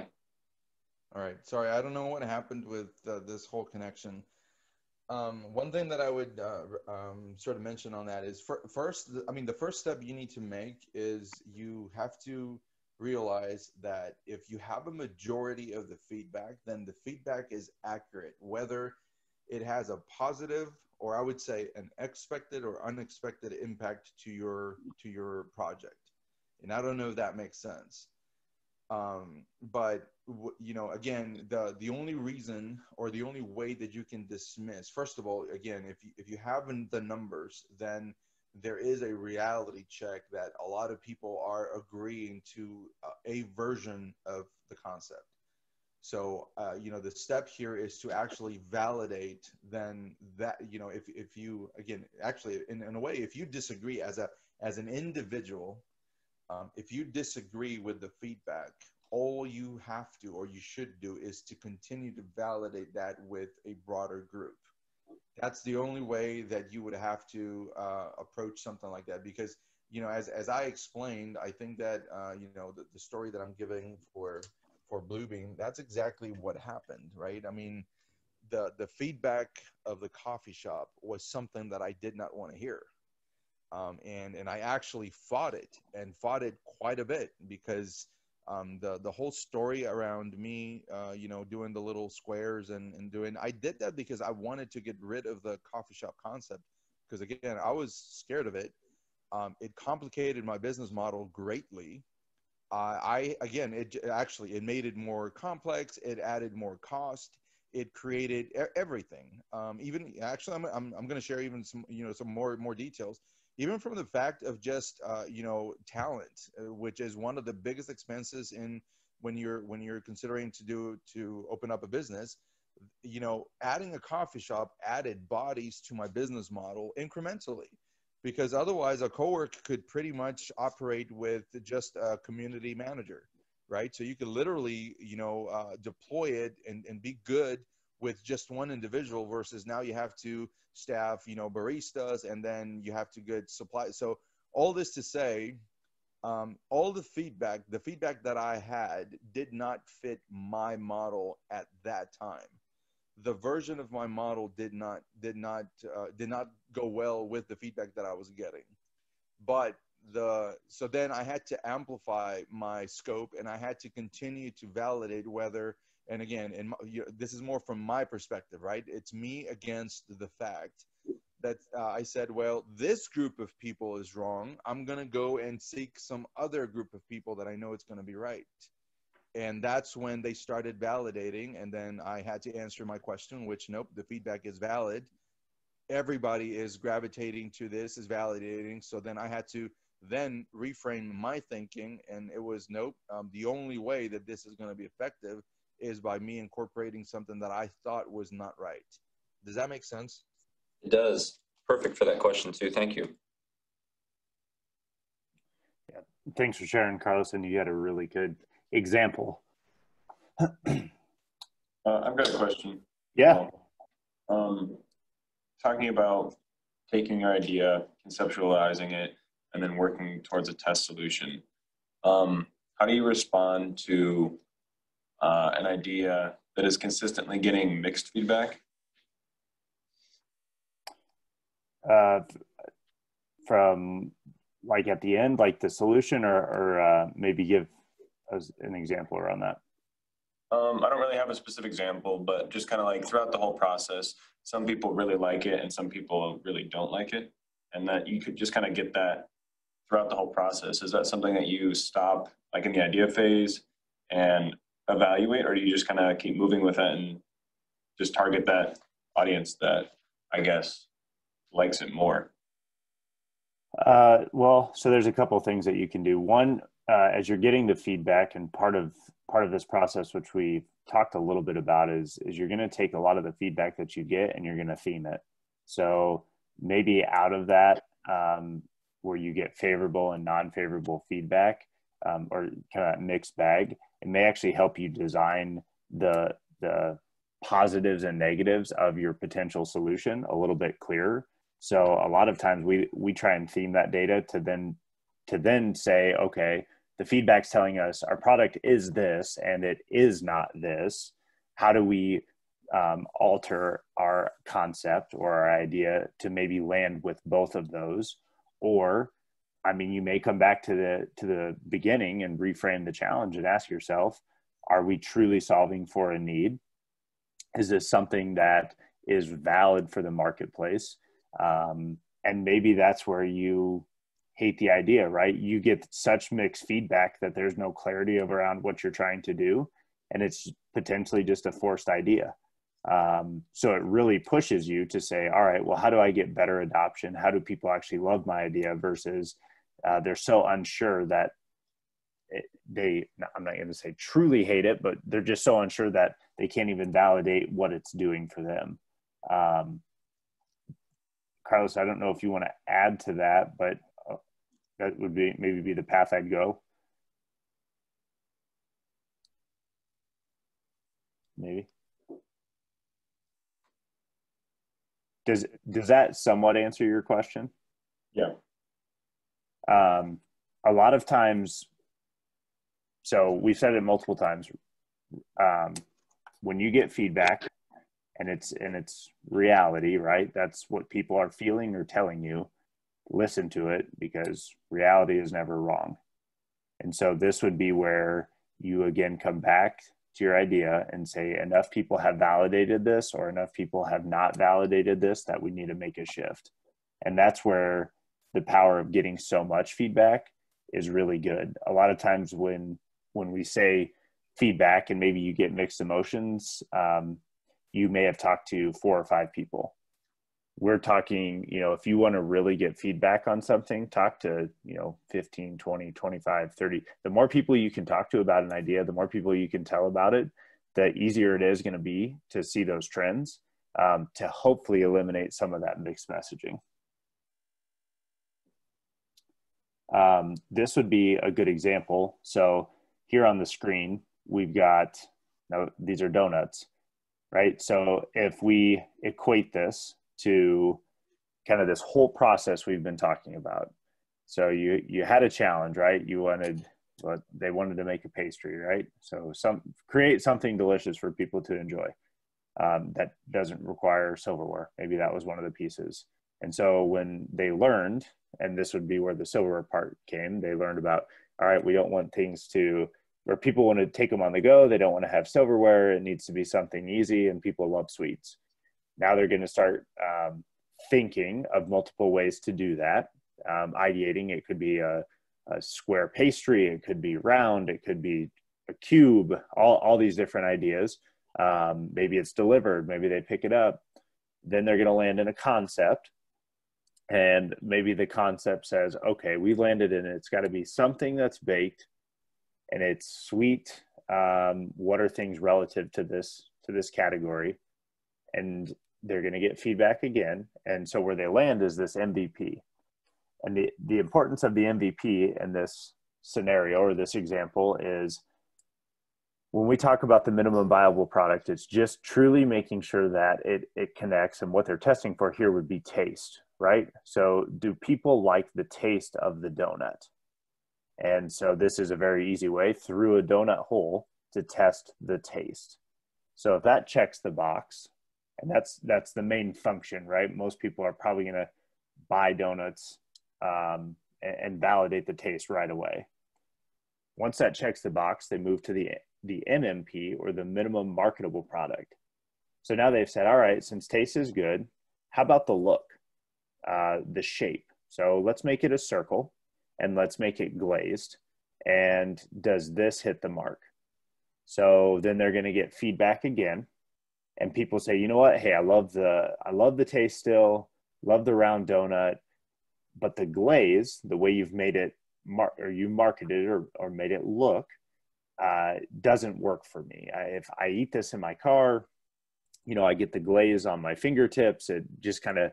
All right. Sorry, I don't know what happened with uh, this whole connection. Um, one thing that I would uh, um, sort of mention on that is for, first, I mean, the first step you need to make is you have to realize that if you have a majority of the feedback, then the feedback is accurate, whether it has a positive or I would say an expected or unexpected impact to your to your project. And I don't know if that makes sense. Um, but you know, again, the the only reason or the only way that you can dismiss, first of all, again, if you, if you haven't the numbers, then there is a reality check that a lot of people are agreeing to a version of the concept. So, uh, you know, the step here is to actually validate then that, you know, if, if you, again, actually, in, in a way, if you disagree as a, as an individual, um, if you disagree with the feedback, all you have to, or you should do is to continue to validate that with a broader group. That's the only way that you would have to uh, approach something like that because, you know, as, as I explained, I think that, uh, you know, the, the story that I'm giving for, for Bluebeam, that's exactly what happened, right? I mean, the the feedback of the coffee shop was something that I did not want to hear, um, and and I actually fought it and fought it quite a bit because um, the the whole story around me, uh, you know, doing the little squares and and doing I did that because I wanted to get rid of the coffee shop concept because again I was scared of it. Um, it complicated my business model greatly uh, I again, it actually it made it more complex. It added more cost. It created everything. Um, even actually, I'm I'm, I'm going to share even some you know some more more details. Even from the fact of just uh, you know talent, uh, which is one of the biggest expenses in when you're when you're considering to do to open up a business. You know, adding a coffee shop added bodies to my business model incrementally because otherwise a co-work could pretty much operate with just a community manager right? So you could literally you know uh, deploy it and, and be good with just one individual versus now you have to staff you know baristas and then you have to get supply. So all this to say um, all the feedback the feedback that i had did not fit my model at that time the version of my model did not did not uh, did not go well with the feedback that I was getting. But the so then I had to amplify my scope and I had to continue to validate whether and again and this is more from my perspective, right? It's me against the fact that uh, I said, well, this group of people is wrong. I'm to go and seek some other group of people that I know it's to be right and that's when they started validating and then i had to answer my question which nope the feedback is valid everybody is gravitating to this, is validating. So then I had to then reframe my thinking, and it was nope. Um, the only way that this is going to be effective is by me incorporating something that I thought was not right. Does that make sense? It does. Perfect for that question too. Thank you. Yeah. Thanks for sharing, Carlos. And you had a really good example. uh, I've got a question. Yeah. Um, talking about taking your idea, conceptualizing it, and then working towards a test solution. Um, how do you respond to uh, an idea that is consistently getting mixed feedback? Uh, from like at the end, like the solution, or, or uh, maybe give us an example around that. Um, I don't really have a specific example, but just kind of like throughout the whole process, some people really like it and some people really don't like it. And that you could just kind of get that throughout the whole process. Is that something that you stop like in the idea phase and evaluate, or do you just kind of keep moving with it and just target that audience that I guess likes it more? Uh, well, so there's a couple of things that you can do. One, uh, as you're getting the feedback, and part of part of this process, which we talked a little bit about, is is you're going to take a lot of the feedback that you get and you're going to theme it. So maybe out of that, um, where you get favorable and non-favorable feedback, um, or kind of mixed bag, it may actually help you design the the positives and negatives of your potential solution a little bit clearer. So a lot of times we we try and theme that data to then to then say, okay, the feedback's telling us our product is this and it is not this. How do we um, alter our concept or our idea to maybe land with both of those? Or, I mean, you may come back to the to the beginning and reframe the challenge and ask yourself, are we truly solving for a need? Is this something that is valid for the marketplace? Um, and maybe that's where you hate the idea, right? You get such mixed feedback that there's no clarity of around what you're trying to do, and it's potentially just a forced idea. Um, so it really pushes you to say, all right, well, how do I get better adoption? How do people actually love my idea versus uh, they're so unsure that it, they, I'm not going to say truly hate it, but they're just so unsure that they can't even validate what it's doing for them. Um, Carlos, I don't know if you want to add to that, but that would be maybe be the path I'd go. Maybe. Does does that somewhat answer your question? Yeah. Um, a lot of times, so we've said it multiple times. Um, when you get feedback, and it's and it's reality, right? That's what people are feeling or telling you listen to it because reality is never wrong. And so this would be where you again come back to your idea and say enough people have validated this or enough people have not validated this that we need to make a shift. And that's where the power of getting so much feedback is really good. A lot of times when when we say feedback and maybe you get mixed emotions, um, you may have talked to four or five people we're talking you know if you want to really get feedback on something talk to you know 15 20 25 30 the more people you can talk to about an idea the more people you can tell about it the easier it is going to be to see those trends um, to hopefully eliminate some of that mixed messaging. Um, this would be a good example. So here on the screen we've got now these are donuts right? So if we equate this to kind of this whole process we've been talking about. So you you had a challenge, right? You wanted what they wanted to make a pastry, right? So some create something delicious for people to enjoy um, that doesn't require silverware. Maybe that was one of the pieces. And so when they learned, and this would be where the silverware part came, they learned about all right, we don't want things to where people want to take them on the go. They don't want to have silverware. It needs to be something easy, and people love sweets. Now they're going to start um, thinking of multiple ways to do that. Um, ideating, it could be a, a, square pastry, it could be round, it could be a cube, all, all these different ideas. Um, maybe it's delivered, maybe they pick it up. then they're going to land in a concept and maybe the concept says okay we've landed in it it's got to be something that's baked and it's sweet um, what are things relative to this to this category and they're going to get feedback again. And so where they land is this mvp and the, the importance of the mvp in this scenario or this example is when we talk about the minimum viable product it's just truly making sure that it, it connects and what they're testing for here would be taste right? So do people like the taste of the donut? And so this is a very easy way through a donut hole to test the taste. So if that checks the box, and that's that's the main function, right? Most people are probably going to buy donuts um, and, and validate the taste right away. Once that checks the box, they move to the the MMP or the minimum marketable product. So now they've said, all right, since taste is good, how about the look, uh, the shape? So let's make it a circle and let's make it glazed. And does this hit the mark? So then they're going to get feedback again. And people say, you know what? Hey, I love the I love the taste still, love the round donut, but the glaze, the way you've made it mar- or you marketed it or, or made it look, uh, doesn't work for me. I, if I eat this in my car, you know, I get the glaze on my fingertips. It just kind of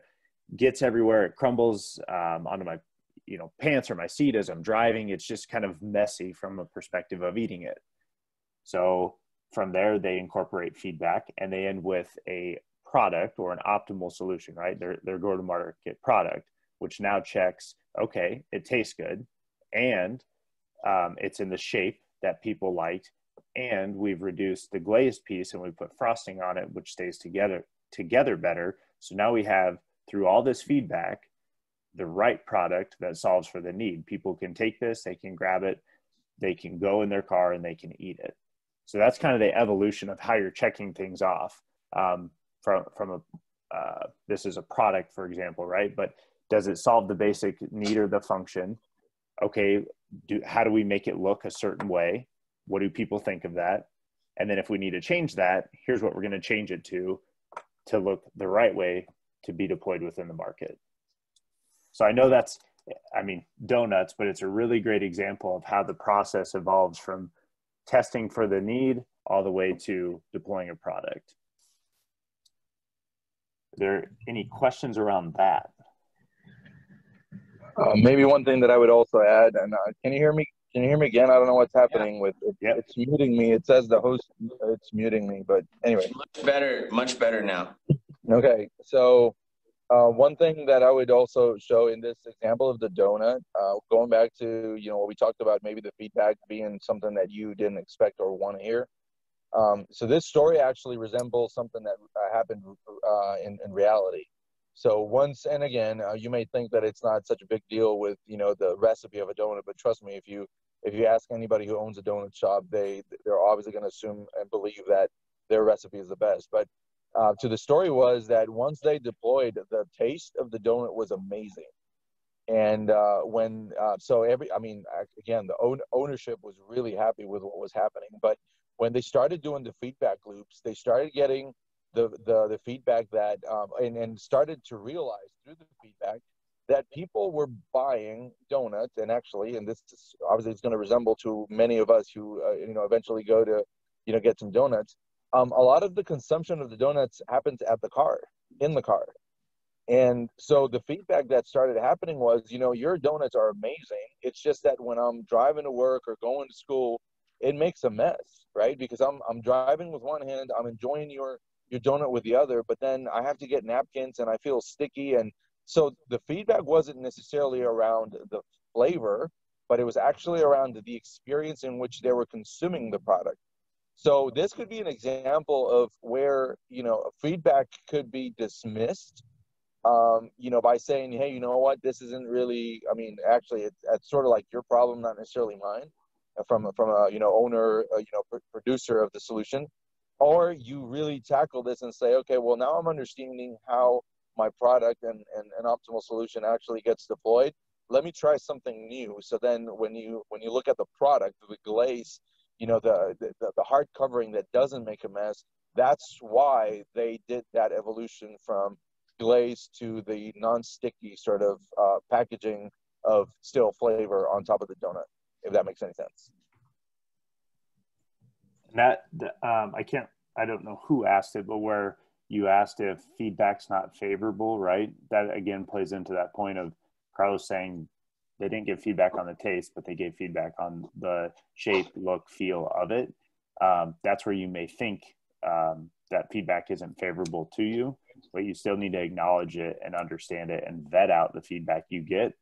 gets everywhere. It crumbles um, onto my you know pants or my seat as i'm driving it's just kind of messy from a perspective of eating it so from there they incorporate feedback and they end with a product or an optimal solution right their, their go to market product which now checks okay it tastes good and um, it's in the shape that people liked and we've reduced the glazed piece and we put frosting on it which stays together together better so now we have through all this feedback the right product that solves for the need. People can take this, they can grab it, they can go in their car and they can eat it. So that's kind of the evolution of how you're checking things off um, from from a uh, this is a product, for example, right? But does it solve the basic need or the function? Okay, do how do we make it look a certain way? What do people think of that? And then if we need to change that, here's what we're going to change it to to look the right way to be deployed within the market. So I know that's, I mean, donuts, but it's a really great example of how the process evolves from testing for the need all the way to deploying a product. Are there any questions around that? Uh, maybe one thing that I would also add, and uh, can you hear me? Can you hear me again? I don't know what's happening yeah. with it. Yep. It's muting me. It says the host, it's muting me, but anyway. Much better, much better now. Okay, so uh, one thing that I would also show in this example of the donut, uh, going back to you know what we talked about, maybe the feedback being something that you didn't expect or want to hear. Um, so this story actually resembles something that uh, happened uh, in, in reality. So once and again, uh, you may think that it's not such a big deal with you know the recipe of a donut, but trust me, if you if you ask anybody who owns a donut shop, they they're obviously going to assume and believe that their recipe is the best. But uh, to the story was that once they deployed, the taste of the donut was amazing. And uh, when, uh, so every, I mean, again, the own, ownership was really happy with what was happening. But when they started doing the feedback loops, they started getting the, the, the feedback that, um, and, and started to realize through the feedback that people were buying donuts. And actually, and this is, obviously it's going to resemble to many of us who, uh, you know, eventually go to, you know, get some donuts um, a lot of the consumption of the donuts happens at the car, in the car. And so the feedback that started happening was, you know, your donuts are amazing. It's just that when I'm driving to work or going to school, it makes a mess, right? Because I'm I'm driving with one hand, I'm enjoying your your donut with the other, but then I have to get napkins and I feel sticky and so the feedback wasn't necessarily around the flavor, but it was actually around the experience in which they were consuming the product. So this could be an example of where you know feedback could be dismissed, um, you know, by saying, hey, you know what, this isn't really. I mean, actually, it's, it's sort of like your problem, not necessarily mine, uh, from from a you know owner, uh, you know, pr- producer of the solution, or you really tackle this and say, okay, well now I'm understanding how my product and, and an optimal solution actually gets deployed. Let me try something new. So then when you when you look at the product, the glaze you know the, the the hard covering that doesn't make a mess that's why they did that evolution from glaze to the non-sticky sort of uh, packaging of still flavor on top of the donut, if that makes any sense. That um, I can't, I don't know who asked it, but where you asked if feedback's not favorable, right? That again plays into that point of Carlos saying they didn't give feedback on the taste, but they gave feedback on the shape, look, feel of it. Um, that's where you may think um, that feedback isn't favorable to you, but you still need to acknowledge it and understand it and vet out the feedback you get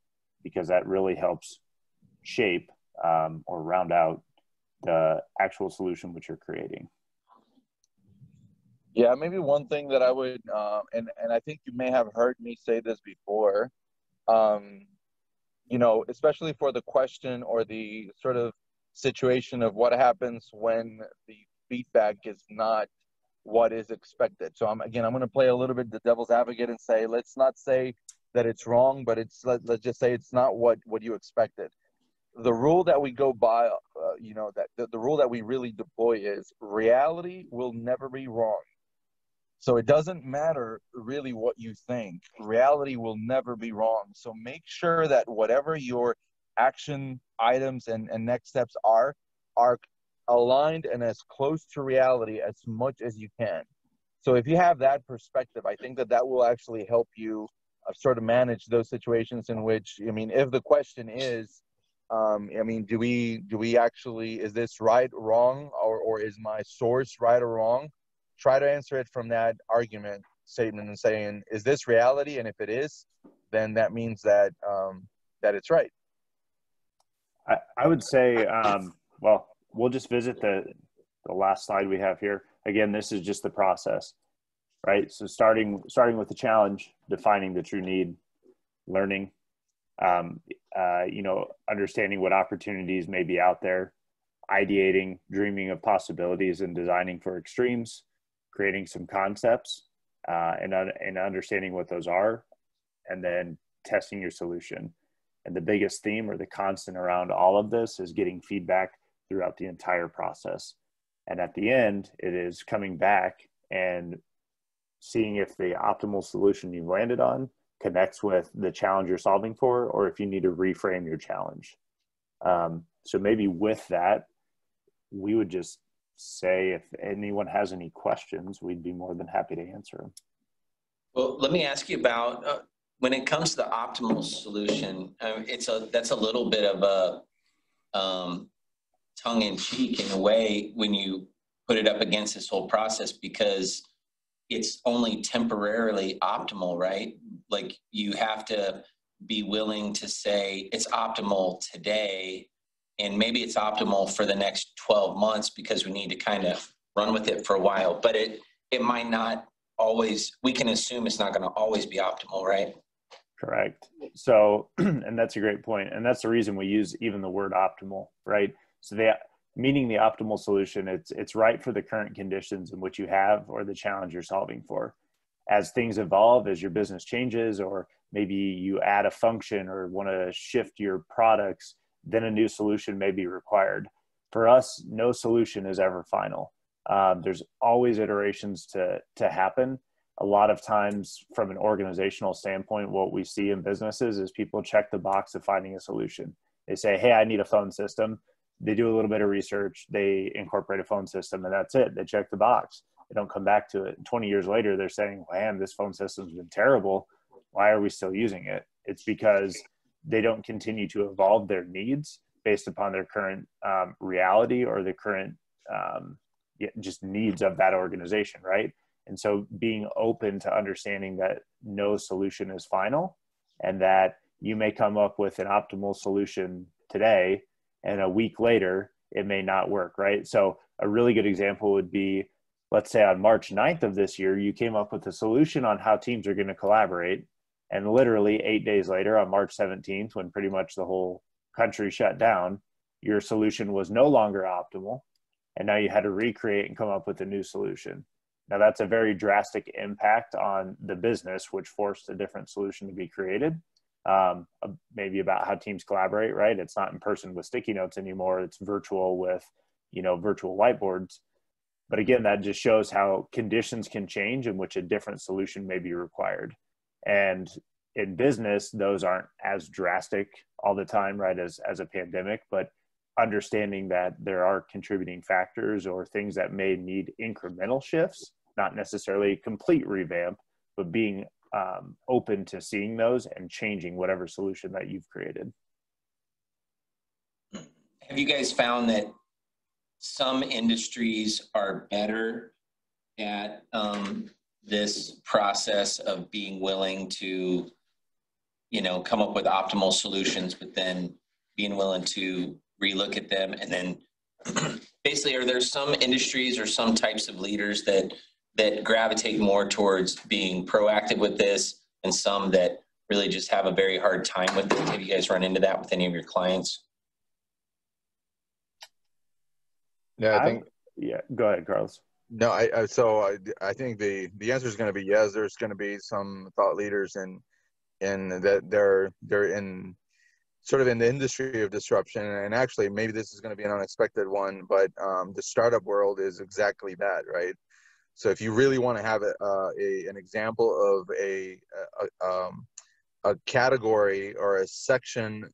because that really helps shape um, or round out the actual solution which you're creating. Yeah, maybe one thing that I would, um, and and I think you may have heard me say this before, um, you know, especially for the question or the sort of situation of what happens when the feedback is not what is expected. So I'm again, I'm going to play a little bit the devil's advocate and say, let's not say that it's wrong, but it's let, let's just say it's not what what you expected. The rule that we go by, uh, you know, that the, the rule that we really deploy is reality will never be wrong. So it doesn't matter really what you think. Reality will never be wrong. So make sure that whatever your action items and, and next steps are, are aligned and as close to reality as much as you can. So if you have that perspective, I think that that will actually help you uh, sort of manage those situations in which, I mean, if the question is, um, I mean, do we do we actually is this right, wrong, or or is my source right or wrong? Try to answer it from that argument statement and saying, is this reality? And if it is, then that means that um, that it's right. I, I would say, um, well, we'll just visit the the last slide we have here. Again, this is just the process, right? So starting starting with the challenge, defining the true need, learning, um, uh, you know, understanding what opportunities may be out there, ideating, dreaming of possibilities, and designing for extremes, creating some concepts, uh, and and understanding what those are, and then testing your solution. And the biggest theme or the constant around all of this is getting feedback throughout the entire process. And at the end, it is coming back and seeing if the optimal solution you've landed on connects with the challenge you're solving for, or if you need to reframe your challenge. Um, so maybe with that, we would just say if anyone has any questions, we'd be more than happy to answer them. Well, let me ask you about uh, when it comes to the optimal solution. It's a that's a little bit of a um, tongue in cheek in a way when you put it up against this whole process because it's only temporarily optimal, right? Like you have to be willing to say it's optimal today and maybe it's optimal for the next 12 months because we need to kind of run with it for a while, but it it might not always we can assume it's not going to always be optimal, right? Correct. So, and that's a great point. And that's the reason we use even the word optimal, right? So they meaning the optimal solution, it's it's right for the current conditions in which you have or the challenge you're solving for. As things evolve, as your business changes, or maybe you add a function or want to shift your products, then a new solution may be required. For us, no solution is ever final. Um, there's always iterations to to happen. A lot of times, from an organizational standpoint, what we see in businesses is people check the box of finding a solution. They say, "Hey, I need a phone system." they do a little bit of research, they incorporate a phone system, and that's it. They check the box. They don't come back to it. 20 years later, they're saying, man, this phone system's been terrible. Why are we still using it? It's because they don't continue to evolve their needs based upon their current um, reality or the current um, just needs of that organization, right? And so being open to understanding that no solution is final and that you may come up with an optimal solution today and a week later it may not work right so a really good example would be let's say on march 9th of this year you came up with a solution on how teams are going to collaborate and literally eight days later on march 17th when pretty much the whole country shut down your solution was no longer optimal and now you had to recreate and come up with a new solution now that's a very drastic impact on the business which forced a different solution to be created um, maybe about how teams collaborate, right? It's not in person with sticky notes anymore. It's virtual with, you know, virtual whiteboards. but again, that just shows how conditions can change in which a different solution may be required. And in business, those aren't as drastic all the time, right, as, as a pandemic, but understanding that there are contributing factors or things that may need incremental shifts, not necessarily complete revamp, but being um, open to seeing those and changing whatever solution that you've created. Have you guys found that some industries are better at um, this process of being willing to, you know, come up with optimal solutions, but then being willing to relook at them and then basically are there some industries or some types of leaders that that gravitate more towards being proactive with this and some that really just have a very hard time with it have you guys run into that with any of your clients Yeah, I think. yeah, go ahead, Carlos. No, I, I so I, I think the the answer is going to be yes. There's going to be some thought leaders and and that they're they're in sort of in the industry of disruption and actually maybe this is going to be an unexpected one but um, the startup world is exactly that right so if you really want to have a, uh, a an example of a a, um, a category or a section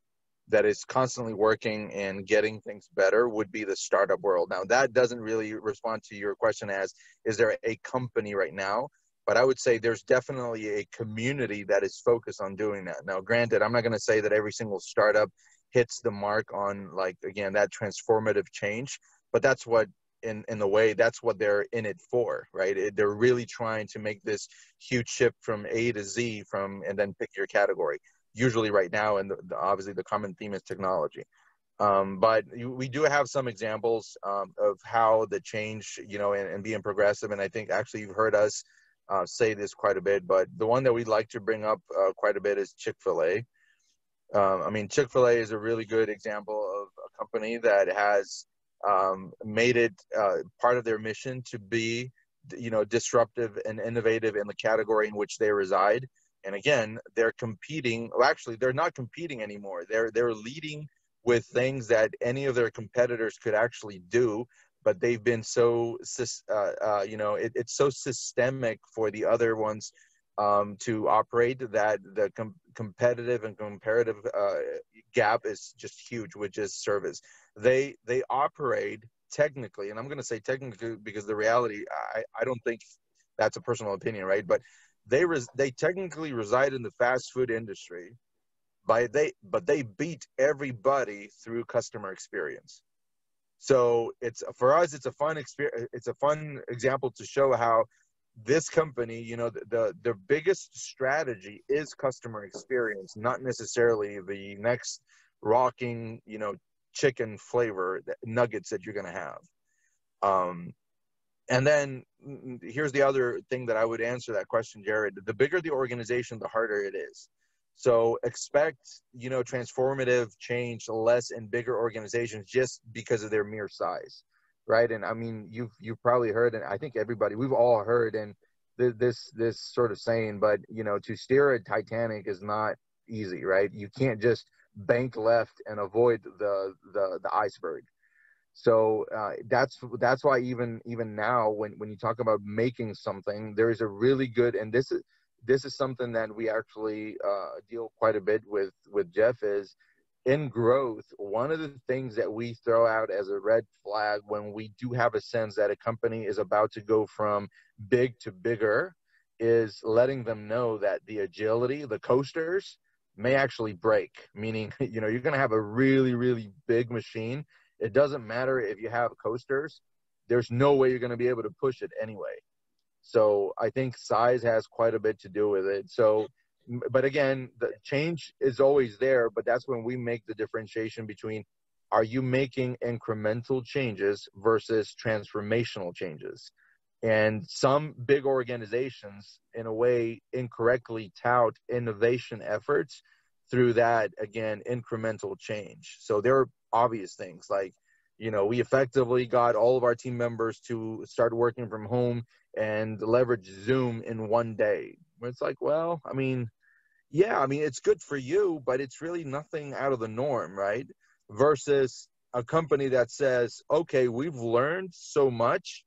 that is constantly working and getting things better would be the startup world. Now, that doesn't really respond to your question as is there a company right now? But I would say there's definitely a community that is focused on doing that. Now, granted, I'm not going to say that every single startup hits the mark on, like, again, that transformative change, but that's what in in the way that's what they're in it for right it, they're really trying to make this huge shift from a to z from and then pick your category usually right now, and the, the, obviously the common theme is technology. Um, but we do have some examples um, of how the change, you know, and, and, being progressive. And I think actually you've heard us uh, say this quite a bit, but the one that we'd like to bring up uh, quite a bit is Chick fil A. Um, I mean, Chick fil A is a really good example of a company that has um, made it uh, part of their mission to be, you know, disruptive and innovative in the category in which they reside and again they're competing well, actually they're not competing anymore. They're they're leading with things that any of their competitors could actually do but they've been so uh, uh, you know it, it's so systemic for the other ones um, to operate that the com- competitive and comparative uh, gap is just huge with just service. They they operate technically and i'm going to say technically because the reality I, I don't think that's a personal opinion right? But they res- they technically reside in the fast food industry by they but they beat everybody through customer experience. So it's for us it's a fun experience it's a fun example to show how this company you know the, the their biggest strategy is customer experience not necessarily the next rocking you know chicken flavor that, nuggets that you're going to have. Um and then mm, here's the other thing that I would answer that question, Jared. The bigger the organization, the harder it is. So expect, you know, transformative change less in bigger organizations just because of their mere size, right? And I mean, you've you've probably heard, and I think everybody, we've all heard, and th- this this sort of saying, but you know, to steer a Titanic is not easy, right? You can't just bank left and avoid the the the iceberg so uh, that's that's why even even now when when you talk about making something there is a really good and this is this is something that we actually uh, deal quite a bit with with jeff is in growth one of the things that we throw out as a red flag when we do have a sense that a company is about to go from big to bigger is letting them know that the agility the coasters may actually break meaning you know you're going to have a really really big machine it doesn't matter if you have coasters. There's no way you're going to be able to push it anyway. So I think size has quite a bit to do with it. So, but again, the change is always there, but that's when we make the differentiation between are you making incremental changes versus transformational changes? And some big organizations, in a way, incorrectly tout innovation efforts through that, again, incremental change. So there are obvious things like you know we effectively got all of our team members to start working from home and leverage zoom in one day it's like well i mean yeah i mean it's good for you but it's really nothing out of the norm right versus a company that says okay we've learned so much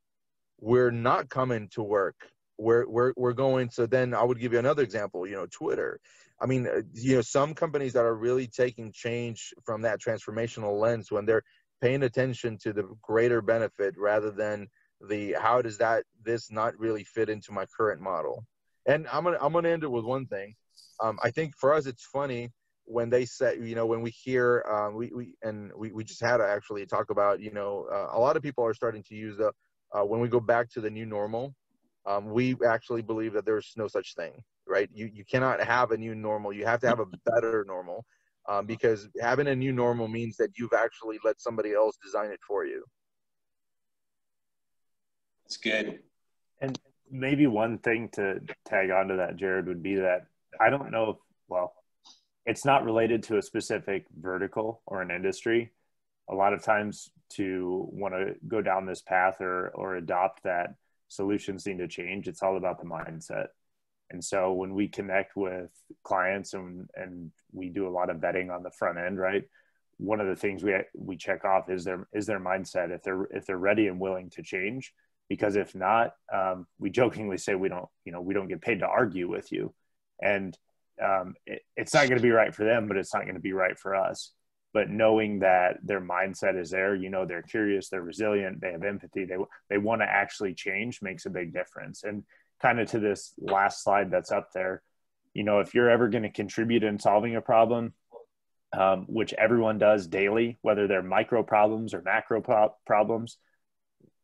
we're not coming to work. We're we're we're going. So then I would give you another example. You know, Twitter. I mean, uh, you know, some companies that are really taking change from that transformational lens when they're paying attention to the greater benefit rather than the how does that this not really fit into my current model. And I'm gonna I'm gonna end it with one thing. Um, I think for us it's funny when they say you know when we hear um, we, we and we, we just had to actually talk about you know uh, a lot of people are starting to use the uh, when we go back to the new normal um, we actually believe that there's no such thing right you you cannot have a new normal you have to have a better normal um, because having a new normal means that you've actually let somebody else design it for you It's good. And maybe one thing to tag onto that, Jared, would be that I don't know if, well, it's not related to a specific vertical or an industry. A lot of times to want to go down this path or, or adopt that solutions need to change. It's all about the mindset. And so when we connect with clients and, and we do a lot of vetting on the front end, right? One of the things we, we check off is their, is their mindset. If they're, if they're ready and willing to change, because if not, um, we jokingly say we don't, you know, we don't get paid to argue with you, and um, it, it's not going to be right for them, but it's not going to be right for us. But knowing that their mindset is there, you know, they're curious, they're resilient, they have empathy, they they want to actually change makes a big difference. And kind of to this last slide that's up there, you know, if you're ever going to contribute in solving a problem, um, which everyone does daily, whether they're micro problems or macro pro- problems,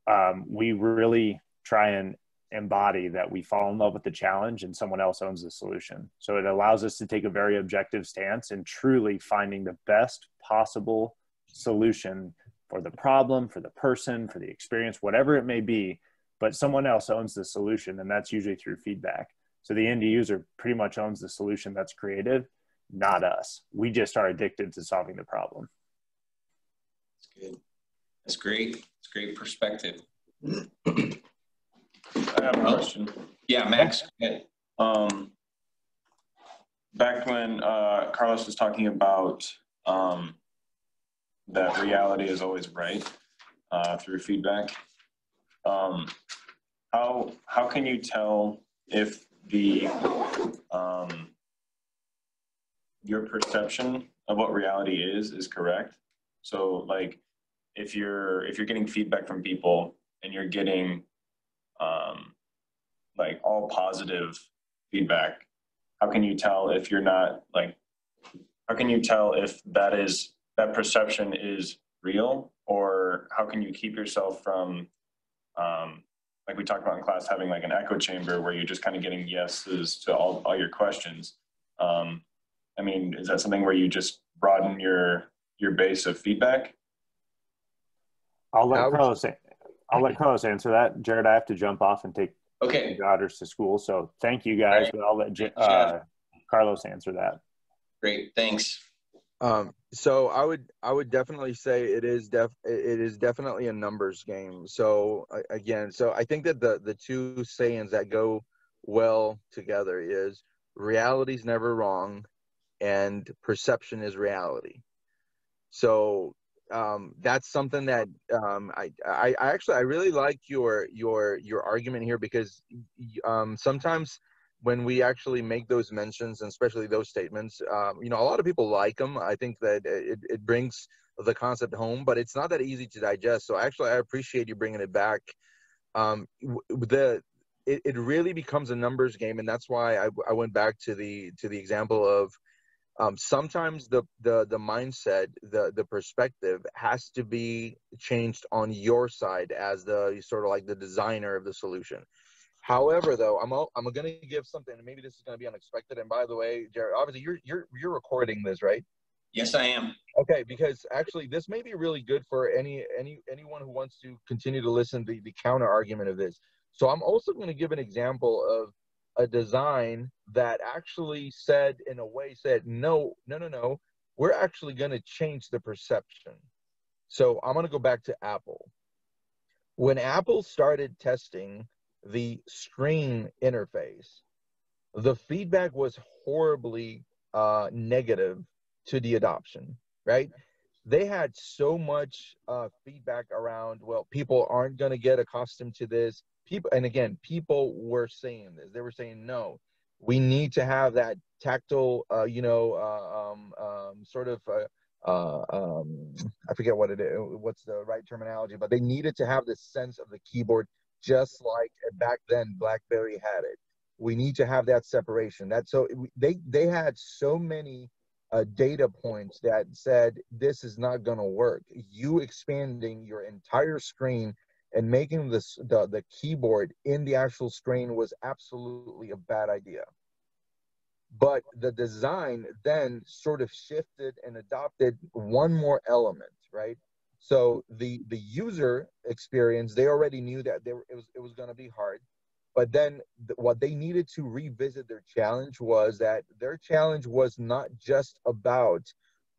um, we really try and embody that we fall in love with the challenge and someone else owns the solution. So it allows us to take a very objective stance and truly finding the best possible solution for the problem, for the person, for the experience, whatever it may be. But someone else owns the solution, and that's usually through feedback. So the end user pretty much owns the solution that's created, not us. We just are addicted to solving the problem. That's good. That's great. It's great perspective. I have a question. Yeah, Max. Um, back when uh, Carlos was talking about um, that reality is always right uh, through feedback, um, how how can you tell if the um, your perception of what reality is is correct? So, like, if you're if you're getting feedback from people and you're getting um, like all positive feedback how can you tell if you're not like how can you tell if that is that perception is real or how can you keep yourself from um, like we talked about in class having like an echo chamber where you're just kind of getting yeses to all, all your questions um, i mean is that something where you just broaden your your base of feedback I'll let Carlos. I'll let Carlos answer that. Jared, I have to jump off and take Okay. daughters to school. So thank you guys, Right. but I'll let J- uh, Carlos answer that. Great. Thanks. Um, so I would I would definitely say it is def it is definitely a numbers game. So again, so I think that the the two sayings that go well together is reality's never wrong, and perception is reality. So um, that's something that um, I, I I actually I really like your your your argument here because um, sometimes when we actually make those mentions and especially those statements um, you know a lot of people like them i think that it, it brings the concept home but it's not that easy to digest. So actually i appreciate you bringing it back. Um, the it, it really becomes a numbers game and that's why I, I went back to the to the example of um, sometimes the, the the mindset the the perspective has to be changed on your side as the sort of like the designer of the solution However, though, I'm all, I'm going to give something, and maybe this is going to be unexpected. And by the way, Jared, obviously you're you're you're recording this, right? Yes, I am. Okay, because actually this may be really good for any any anyone who wants to continue to listen to the, the counter argument of this. So I'm also going to give an example of a design that actually said in a way said no no no no we're actually going to change the perception. So I'm going to go back to Apple. When Apple started testing the screen interface, the feedback was horribly uh, negative to the adoption, right? they had so much uh, feedback around well people aren't going to get accustomed to this people and again people were saying this they were saying no we need to have that tactile uh, you know uh, um, um, sort of uh, uh, um, i forget what it is what's the right terminology but they needed to have this sense of the keyboard just like back then blackberry had it we need to have that separation that so they they had so many uh, data points that said this is not going to work. You expanding your entire screen and making this the, the keyboard in the actual screen was absolutely a bad idea. But the design then sort of shifted and adopted one more element, right? So the the user experience, they already knew that they were, it was it was going to be hard. But then th- what they needed to revisit their challenge was that their challenge was not just about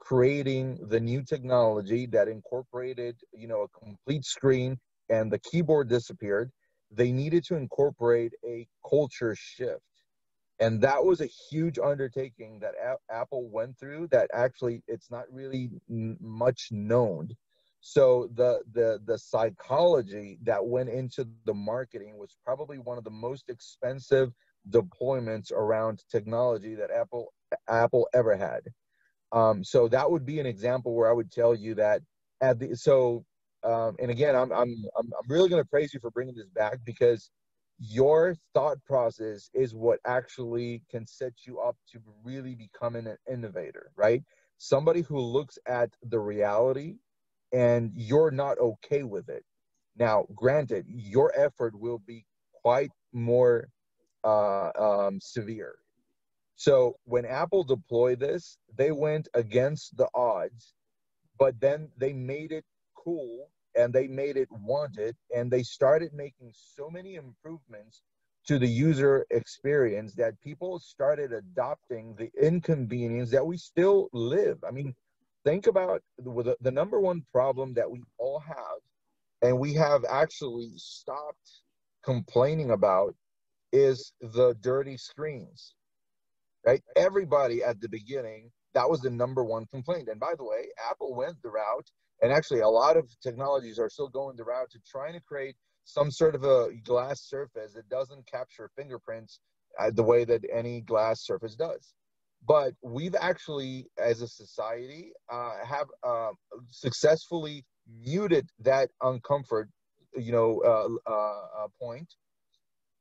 creating the new technology that incorporated, you know, a complete screen and the keyboard disappeared. They needed to incorporate a culture shift. And that was a huge undertaking that a- Apple went through that actually it's not really n- much known so the the the psychology that went into the marketing was probably one of the most expensive deployments around technology that Apple Apple ever had. Um, so that would be an example where I would tell you that at the so um, and again I'm I'm I'm, I'm really going to praise you for bringing this back because your thought process is what actually can set you up to really becoming an innovator, right? Somebody who looks at the reality and you're not okay with it. Now, granted, your effort will be quite more uh, um, severe. So when Apple deployed this, they went against the odds, but then they made it cool and they made it wanted and they started making so many improvements to the user experience that people started adopting the inconvenience that we still live. I mean, think about the, the number one problem that we all have and we have actually stopped complaining about is the dirty screens right? Everybody at the beginning that was the number one complaint. And by the way apple went the route and actually a lot of technologies are still going the route to trying to create some sort of a glass surface that doesn't capture fingerprints uh, the way that any glass surface does but we've actually as a society uh, have uh, successfully muted that uncomfort you know uh, uh, uh, point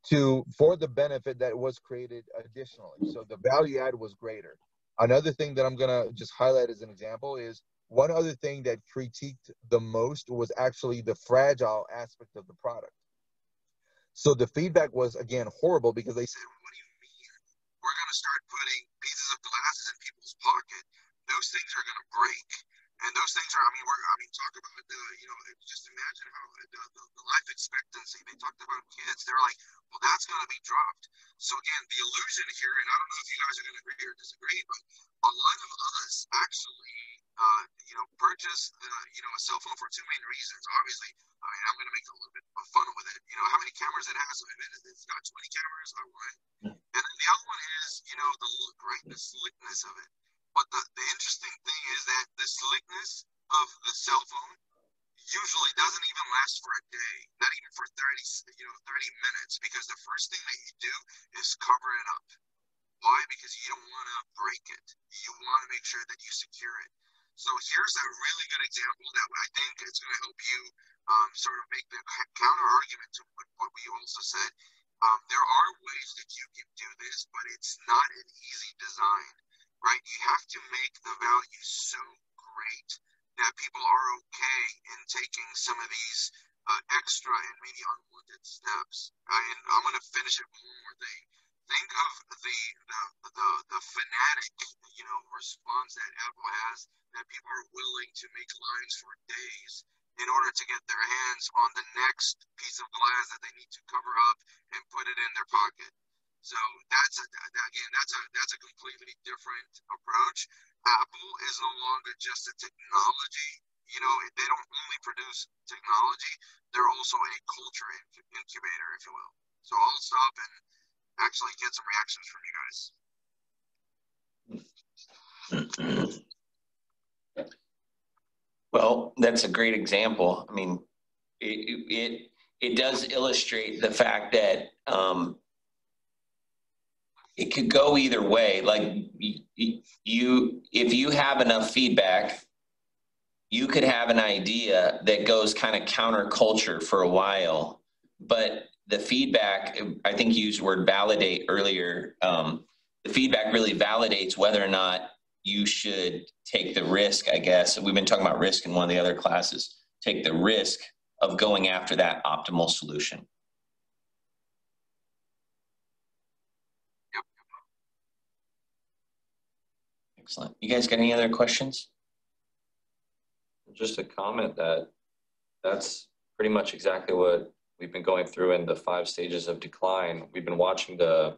to for the benefit that was created additionally. So the value add was greater. Another thing that i'm going to just highlight as an example is one other thing that critiqued the most was actually the fragile aspect of the product. So the feedback was again horrible because they said what do you mean? We're to start putting pieces of glasses in people's pocket, those things are going to break. And those things are, I mean, we're, I mean, talk about the, you know, just imagine how the, the, the life expectancy, they talked about kids, they're like, well, that's going to be dropped. So again, the illusion here, and I don't know if you guys are going to agree or disagree, but a lot of us actually, uh, you know, purchase, uh, you know, a cell phone for two main reasons. Obviously, I mean, I'm going to make a little bit of fun with it. You know, how many cameras it has? I mean, it's got 20 cameras. I want. And then the other one is, you know, the look, right? The slickness of it. But the, the interesting thing is that the slickness of the cell phone usually doesn't even last for a day, not even for 30, you know, 30 minutes, because the first thing that you do is cover it up. Why? Because you don't want to break it. You want to make sure that you secure it. So here's a really good example that I think is going to help you um, sort of make the counter argument to what, we also said. Um, there are ways that you can do this, but it's not an easy design, right? You have to make the value so great that people are okay in taking some of these uh, extra and maybe unwanted steps. Right? And I'm going to finish it one more thing. Think of the, the the the fanatic, you know, response that Apple has that people are willing to make lines for days in order to get their hands on the next piece of glass that they need to cover up and put it in their pocket. So that's a, again, that's a that's a completely different approach. Apple is no longer just a technology. You know, they don't only produce technology; they're also a culture incubator, if you will. So I'll stop and actually get some reactions from you guys. Well, that's a great example. I mean, it, it, it does illustrate the fact that, um, it could go either way. Like you, if you have enough feedback, you could have an idea that goes kind of counterculture for a while, but the feedback, I think you used the word validate earlier. Um, the feedback really validates whether or not you should take the risk, I guess. We've been talking about risk in one of the other classes. Take the risk of going after that optimal solution. Excellent. You guys got any other questions? Just a comment that that's pretty much exactly what we've been going through in the five stages of decline. We've been watching the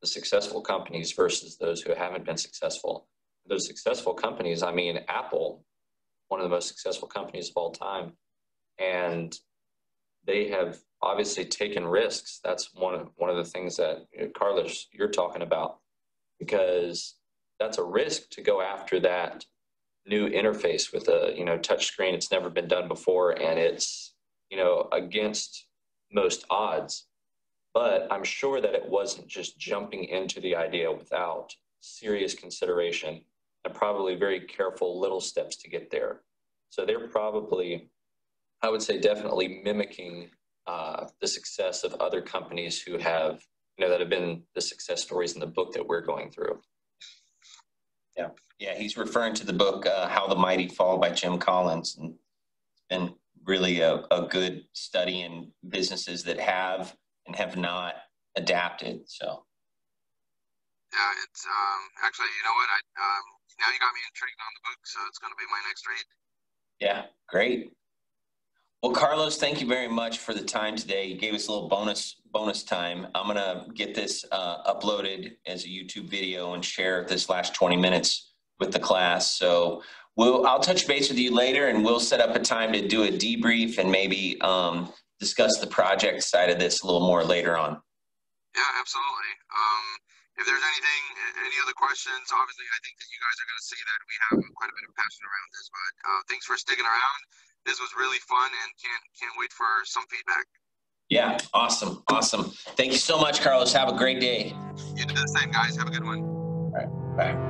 the successful companies versus those who haven't been successful. Those successful companies, I mean, Apple, one of the most successful companies of all time, and they have obviously taken risks. That's one of one of the things that you know, Carlos you're talking about, because that's a risk to go after that new interface with a you know touch screen. It's never been done before, and it's you know against most odds. But I'm sure that it wasn't just jumping into the idea without serious consideration and probably very careful little steps to get there. So they're probably, I would say, definitely mimicking uh, the success of other companies who have, you know, that have been the success stories in the book that we're going through. Yeah, yeah, he's referring to the book uh, "How the Mighty Fall" by Jim Collins, and it's been really a, a good study in businesses that have and have not adapted. So. Yeah, it's um actually you know what I um now you got me intrigued on the book, so it's going to be my next read. Yeah, great. Well, Carlos, thank you very much for the time today. You gave us a little bonus bonus time. I'm gonna get this uh, uploaded as a YouTube video and share this last 20 minutes with the class. So we'll I'll touch base with you later, and we'll set up a time to do a debrief and maybe um, discuss the project side of this a little more later on. Yeah, absolutely. Um, if there's anything, any other questions, obviously, I think that you guys are going to see that we have quite a bit of passion around this. But uh, thanks for sticking around. This was really fun, and can't can't wait for some feedback. Yeah, awesome, awesome. Thank you so much, Carlos. Have a great day. You do the same, guys. Have a good one. All right, bye.